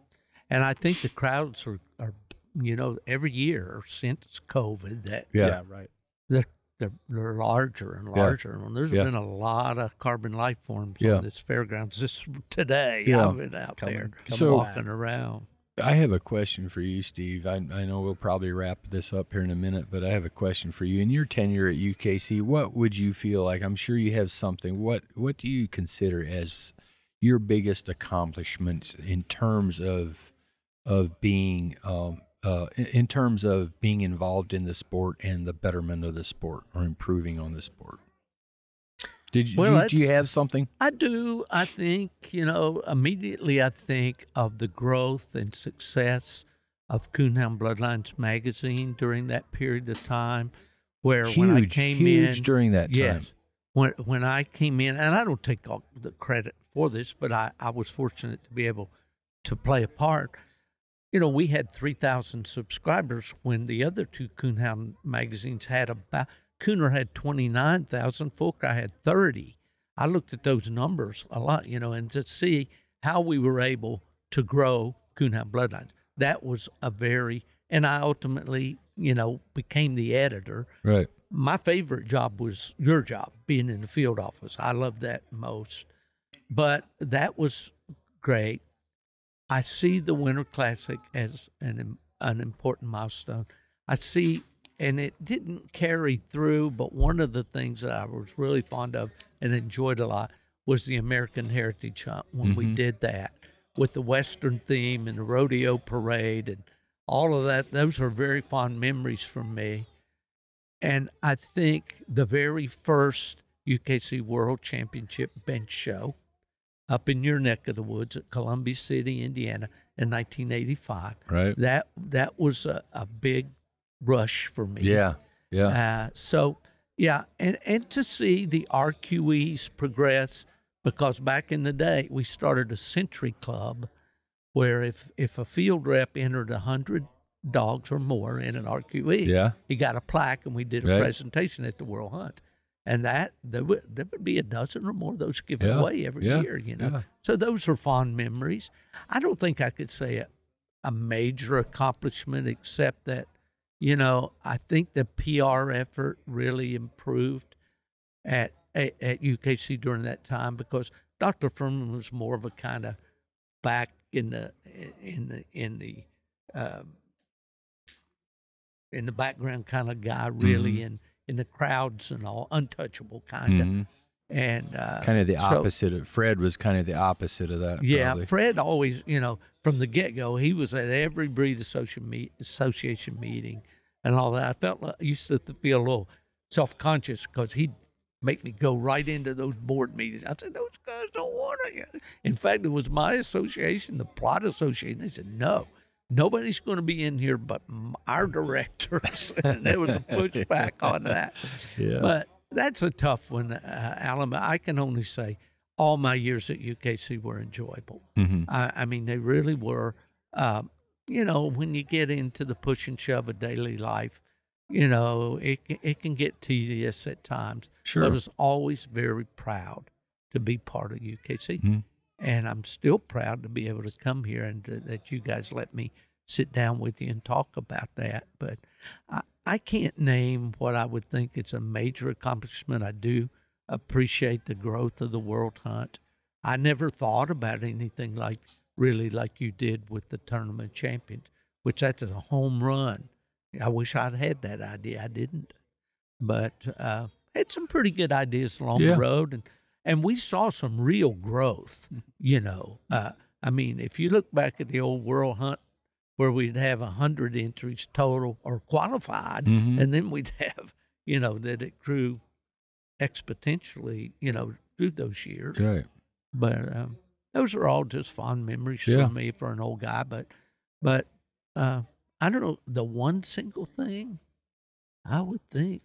And I think the crowds are, are you know, every year since COVID that Yeah. right. they're, they're, they're larger and Yeah. larger. And there's Yeah. been a lot of carbon life forms Yeah. on this fairgrounds. Just today, Yeah. I've been out coming- there coming So- walking around. I have a question for you, Steve. I, I know we'll probably wrap this up here in a minute, but I have a question for you. In your tenure at UKC, what would you feel like? I'm sure you have something. What What do you consider as your biggest accomplishments in terms of of being um, uh, in- terms of being involved in the sport and the betterment of the sport or improving on the sport? Did you, Well, do, you- do you have something? I do. I think, you know, immediately I think of the growth and success of Coonhound Bloodlines magazine during that period of time where when I came huge in during that time. Yes. When when I came in, and I don't take all the credit for this, but I, I was fortunate to be able to play a part. You know, we had 3,000 subscribers when the other two Coonhound magazines had about, Cooner had 29,000, Full Cry had 30. I looked at those numbers a lot, you know, and to see how we were able to grow Coonhound Bloodlines. That was a very, and I ultimately, you know, became the editor Right. my favorite job was your job, being in the field office. I loved that most. But that was great. I see the Winter Classic as an an important milestone. I see, and it didn't carry through, but one of the things that I was really fond of and enjoyed a lot was the American Heritage Hunt when we Mhm. did that with the Western theme and the rodeo parade and all of that. Those are very fond memories for me. And I think the very first UKC World Championship bench show up in your neck of the woods at Columbia City, Indiana in 1985, Right. that that was a, a big rush for me. Yeah. Yeah. Uh, so, yeah, and, and to see the RQEs progress, because back in the day, we started a Century Club where if, if a field rep entered a 100 dogs or more in an RQE, yeah. he got a plaque and we did a Right. presentation at the World Hunt. And that there would, there would be a dozen or more of those given Yeah, away every yeah, year, you know. yeah. So those are fond memories. I don't think I could say a, a major accomplishment except that, you know, I think the PR effort really improved at at, at UKC during that time because Dr. Fuhrman was more of a kind of back in the in the in the um, in the background kind of guy, really, Mhm. in in the crowds and all, untouchable kind of, Mhm. and uh, kind of the so- opposite of Fred was kind of the opposite of that. yeah, probably. Fred always, you know, from the get go, he was at every breed association association meeting and all that. I felt like, I used to feel a little self conscious because he'd make me go right into those board meetings. I said, those guys don't want to. In fact, it was my association, the Plott association. They said, no. Nobody's going to be in here but our directors, and there was a pushback on that. Yeah. But that's a tough one, uh, Allen. I can only say all my years at UKC were enjoyable. Mhm. I, I mean, they really were. Um, you know, when you get into the push and shove of daily life, you know, it can- it can get tedious at times. Sure. But I was always very proud to be part of UKC, Mhm. And I'm still proud to be able to come here and to, that you guys let me sit down with you and talk about that. But I, I can't name what I would think it's a major accomplishment. I do appreciate the growth of the World Hunt. I never thought about anything like really like you did with the tournament champions, which that's a home run. I wish I'd had that idea. I didn't, but uh, had some pretty good ideas along Yeah. the road, and and we saw some real growth. You know, uh, I mean, if you look back at the old World Hunt, where we'd have a hundred entries total or qualified, Mhm. and then we'd have you know that it grew exponentially. You know, through those years. Right. But um, those are all just fond memories Yeah. for me for an old guy. But but uh, I don't know the one single thing. I would think.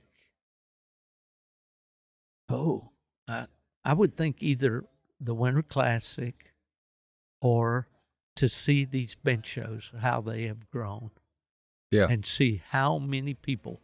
Oh, I I would think either the Winter Classic, or to see these bench shows how they have grown Yeah. and see how many people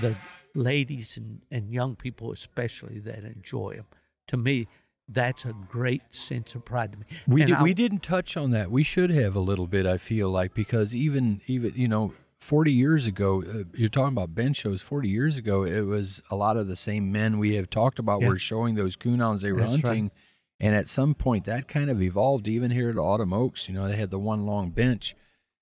the ladies and, and young people especially that enjoy them. To me, that's a great sense of pride to me. We did, we didn't touch on that. We should have a little bit. I feel like because even even you know. 40 years ago, uh, you're talking about bench shows. 40 years ago, it was a lot of the same men we have talked about Yeah. were showing those coonhounds they were That's right. hunting. And at some point, that kind of evolved even here at Autumn Oaks. You know, they had the one long bench.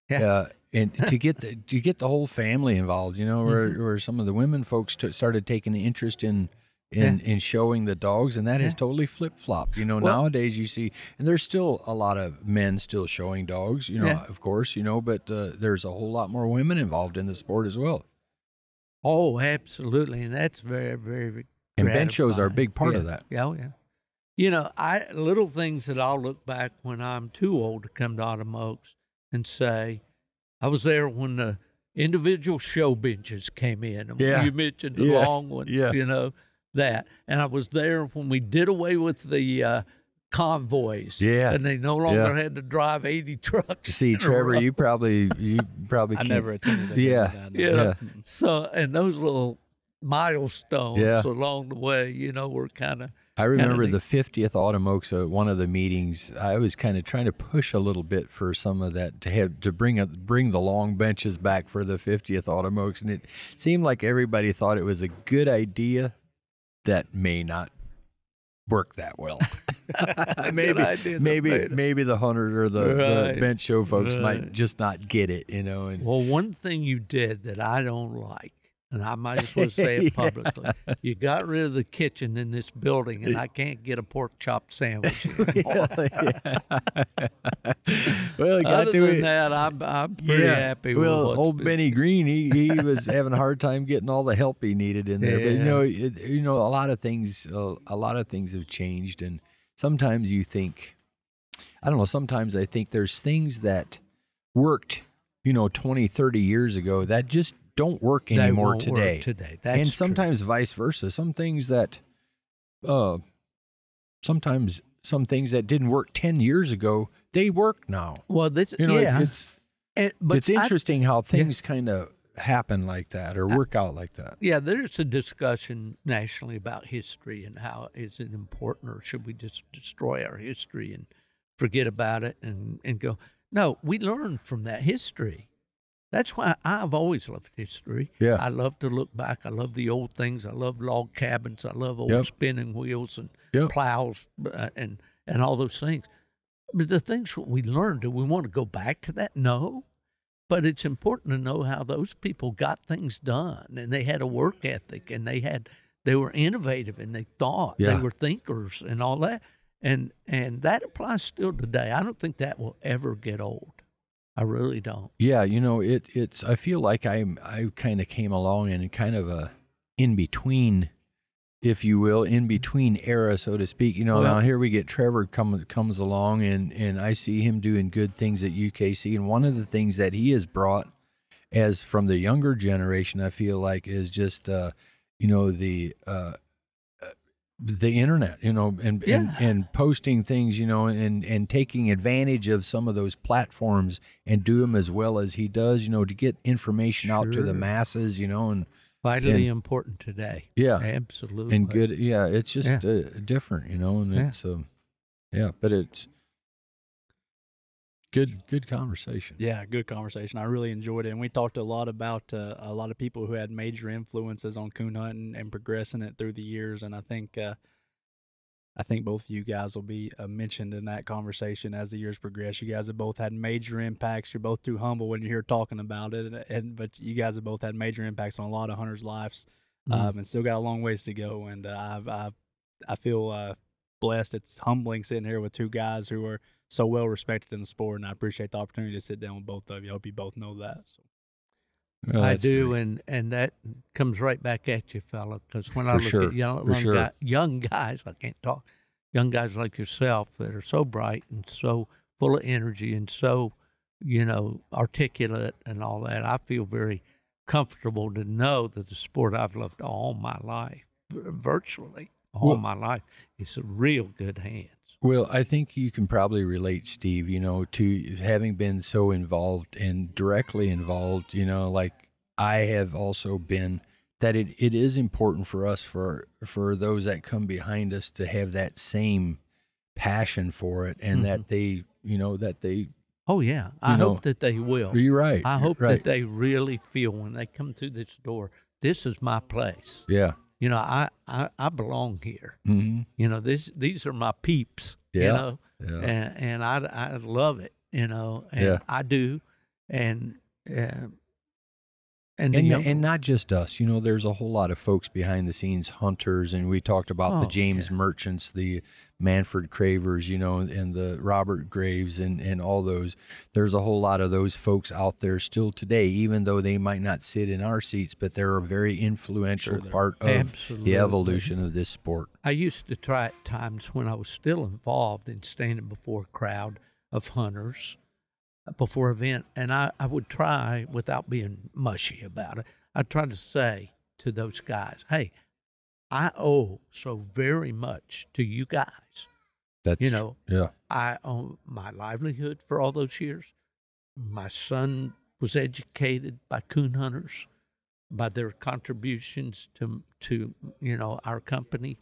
Yeah. Uh, and to get the to get the whole family involved, you know, where, Mm-hmm. where some of the women folks started taking an interest in in, in showing the dogs, and that has Yeah. totally flip flopped. You know, Well- nowadays you see, and there's still a lot of men still showing dogs. You know, Yeah. of course, you know, but uh, there's a whole lot more women involved in the sport as well. Oh, absolutely, and that's very, very. And bench shows are a big part yeah. of that. Yeah, oh, yeah. You know, I little things that I'll look back when I'm too old to come to Autumn Oaks and say, I was there when the individual show benches came in. Yeah. You mentioned the Yeah. long ones, Yeah. you know, that. And I was there when we did away with the uh, convoys. Yeah. And they no longer Yeah. had to drive 80 trucks. See, Trevor, you probably you probably I can't- never attended. Yeah. that. Yeah. Yeah. So, and those little milestones Yeah. along the way, you know, were kind of I remember neat. the 50th Autumn Oaks, uh, one of the meetings. I was kind of trying to push a little bit for some of that to have to bring a, bring the long benches back for the 50th Autumn Oaks, and it seemed like everybody thought it was a good idea. That may not work that well. maybe idea maybe maybe the hunter or the, the bench show folks might just not get it, you know. And Well, one thing you did that I don't like, and I might as well say it publicly, you got rid of the kitchen in this building, and I can't get a pork chop sandwich. anymore. well, Other to than it. that, I'm I'm pretty happy. Well, old been- Benny Green, he, he was having a hard time getting all the help he needed in there. But you know, it, you know, a lot of things, uh, a lot of things have changed, and sometimes you think, I don't know. Sometimes I think there's things that worked, you know, 20, 30 years ago that just don't work They anymore won't work today. Today, That's and true. sometimes vice versa. Some things that, uh, sometimes some things that didn't work 10 years ago, they work now. well, this You know, yeah, it's and- but it's I- interesting how things kind of happen like that or work out like that. Yeah, there's a discussion nationally about history and how is it important or should we just destroy our history and forget about it and, and go. No, we learn from that history. That's why I've always loved history. Yeah. I love to look back. I love the old things. I love log cabins. I love old Yep. spinning wheels and Yep. plows uh, and and all those things. But the things that we learned, do we want to go back to that? No. But it's important to know how those people got things done and they had a work ethic and they had they were innovative and they thought Yeah. they were thinkers and all that. And and that applies still today. I don't think that will ever get old. I really don't. Yeah, you know, it it's I feel like I I kind of came along in kind of a in between if you will, in between era so to speak. You know, Well- now here we get Trevor comes comes along and and I see him doing good things at UKC and one of the things that he has brought as from the younger generation I feel like is just uh you know the uh uh, the internet, you know, and, and Yeah. and posting things, you know, and and taking advantage of some of those platforms and do them as well as he does, you know, to get information out to the masses, you know, and Vitally important today. yeah, Absolutely. and good, yeah, it's just Yeah. uh, different, you know, and Yeah. it's um, yeah, but it's good, good conversation. Yeah, good conversation. I really enjoyed it, and we talked a lot about uh, a lot of people who had major influences on coon hunting and progressing it through the years. And I think, uh, I think both of you guys will be uh, mentioned in that conversation as the years progress. You guys have both had major impacts. You're both too humble when you're here talking about it, and, and but you guys have both had major impacts on a lot of hunters' lives, Mhm. um, and still got a long ways to go. And uh, I've, I've I feel uh, blessed. It's humbling sitting here with two guys who are so well respected in the sport, and I appreciate the opportunity to sit down with both of you. I hope you both know that. So. Well, I do, great. and and that comes right back at you, fella. Because when I look sure, at young young, sure. guy, young guys, I can't talk. Young guys like yourself that are so bright and so full of energy and so, you know, articulate and all that. I feel very comfortable to know that the sport I've loved all my life, virtually all Well- my life, is a real good hands. Well, I think you can probably relate, Steve, you know, to having been so involved and directly involved, you know, like I have also been that it, it is important for us for for those that come behind us to have that same passion for it and that mm-hmm. they you know that they Oh yeah, I know, hope that they will. you're right I hope right. that they really feel when they come through this door, this is my place. yeah You know, I I, I belong here. hmm You know, this these are my peeps. yeah. You know, yeah and and I I love it. You know, and Yeah. I do, and uh, and and, and not just us you know there's a whole lot of folks behind the scenes hunters and we talked about the Oh, james yeah. merchants the manfred cravers you know and the robert graves and and all those there's a whole lot of those folks out there still today even though they might not sit in our seats but they're a very influential Sure part of Absolutely. the evolution of this sport I used to try at times when I was still involved in standing before a crowd of hunters before event, and I, I would try without being mushy about it. I'd try to say to those guys, "Hey, I owe so very much to you guys. that's You know, yeah I owe my livelihood for all those years. My son was educated by coon hunters, by their contributions to to you know our company.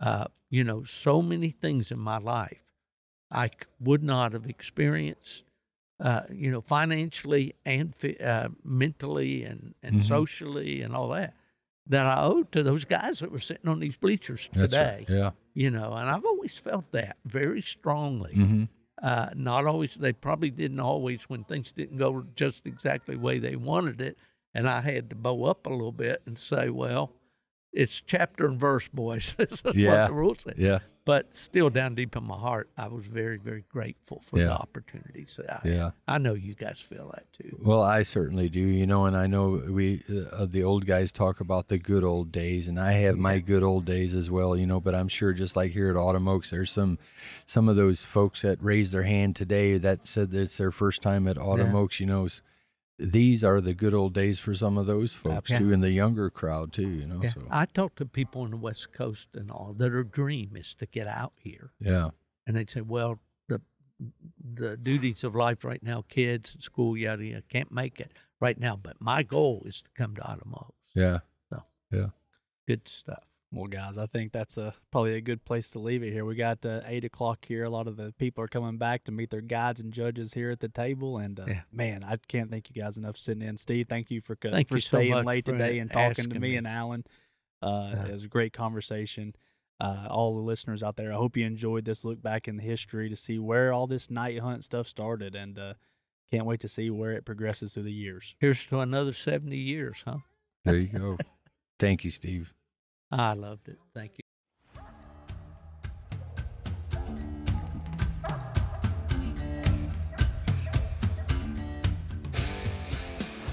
Uh, you know, so many things in my life I would not have experienced. Uh, you know, financially and uh, mentally and and Mhm. socially and all that that I owe to those guys that were sitting on these bleachers that's today right. yeah. you know and i've always felt that very strongly. Hmm uh, not always they probably didn't always when things didn't go just exactly the way they wanted it and i had to bow up a little bit and say well it's chapter and verse boys. This is Yeah. what the rules say. Yeah but still down deep in my heart i was very very grateful for Yeah. the opportunities that i had. yeah i know you guys feel that too Well, I certainly do, you know, and I know we, uh, the old guys talk about the good old days, and I have my good old days as well, you know. But I'm sure, just like here at Autumn Oaks, there's some, some of those folks that raised their hand today that said that it's their first time at Autumn Yeah. Oaks. You know, these are the good old days for some of those folks Yeah. too, and the younger crowd too. You know, yeah. so i talk to people on the west coast and all that their dream is to get out here yeah, and they'd say, "Well, the the duties of life right now, kids, school, yada yada, can't make it right now. But my goal is to come to Autumn Oaks. Yeah, so yeah, Good stuff. Well, guys, I think that's a probably a good place to leave it here. We got uh, eight o'clock here. A lot of the people are coming back to meet their guides and judges here at the table, and uh, Yeah. man, I can't thank you guys enough for sitting in. Steve, thank you for co- Thank for you staying much late for today and talking to me, me. and Allen. Uh, Yeah. It was a great conversation. Uh, all the listeners out there, I hope you enjoyed this look back in the history to see where all this night hunt stuff started, and uh, can't wait to see where it progresses through the years. Here's to another seventy years, huh? there you go. Thank you, Steve. I loved it. Thank you.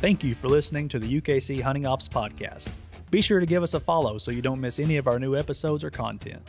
Thank you for listening to the UKC Hunting Ops Podcast. Be sure to give us a follow so you don't miss any of our new episodes or content.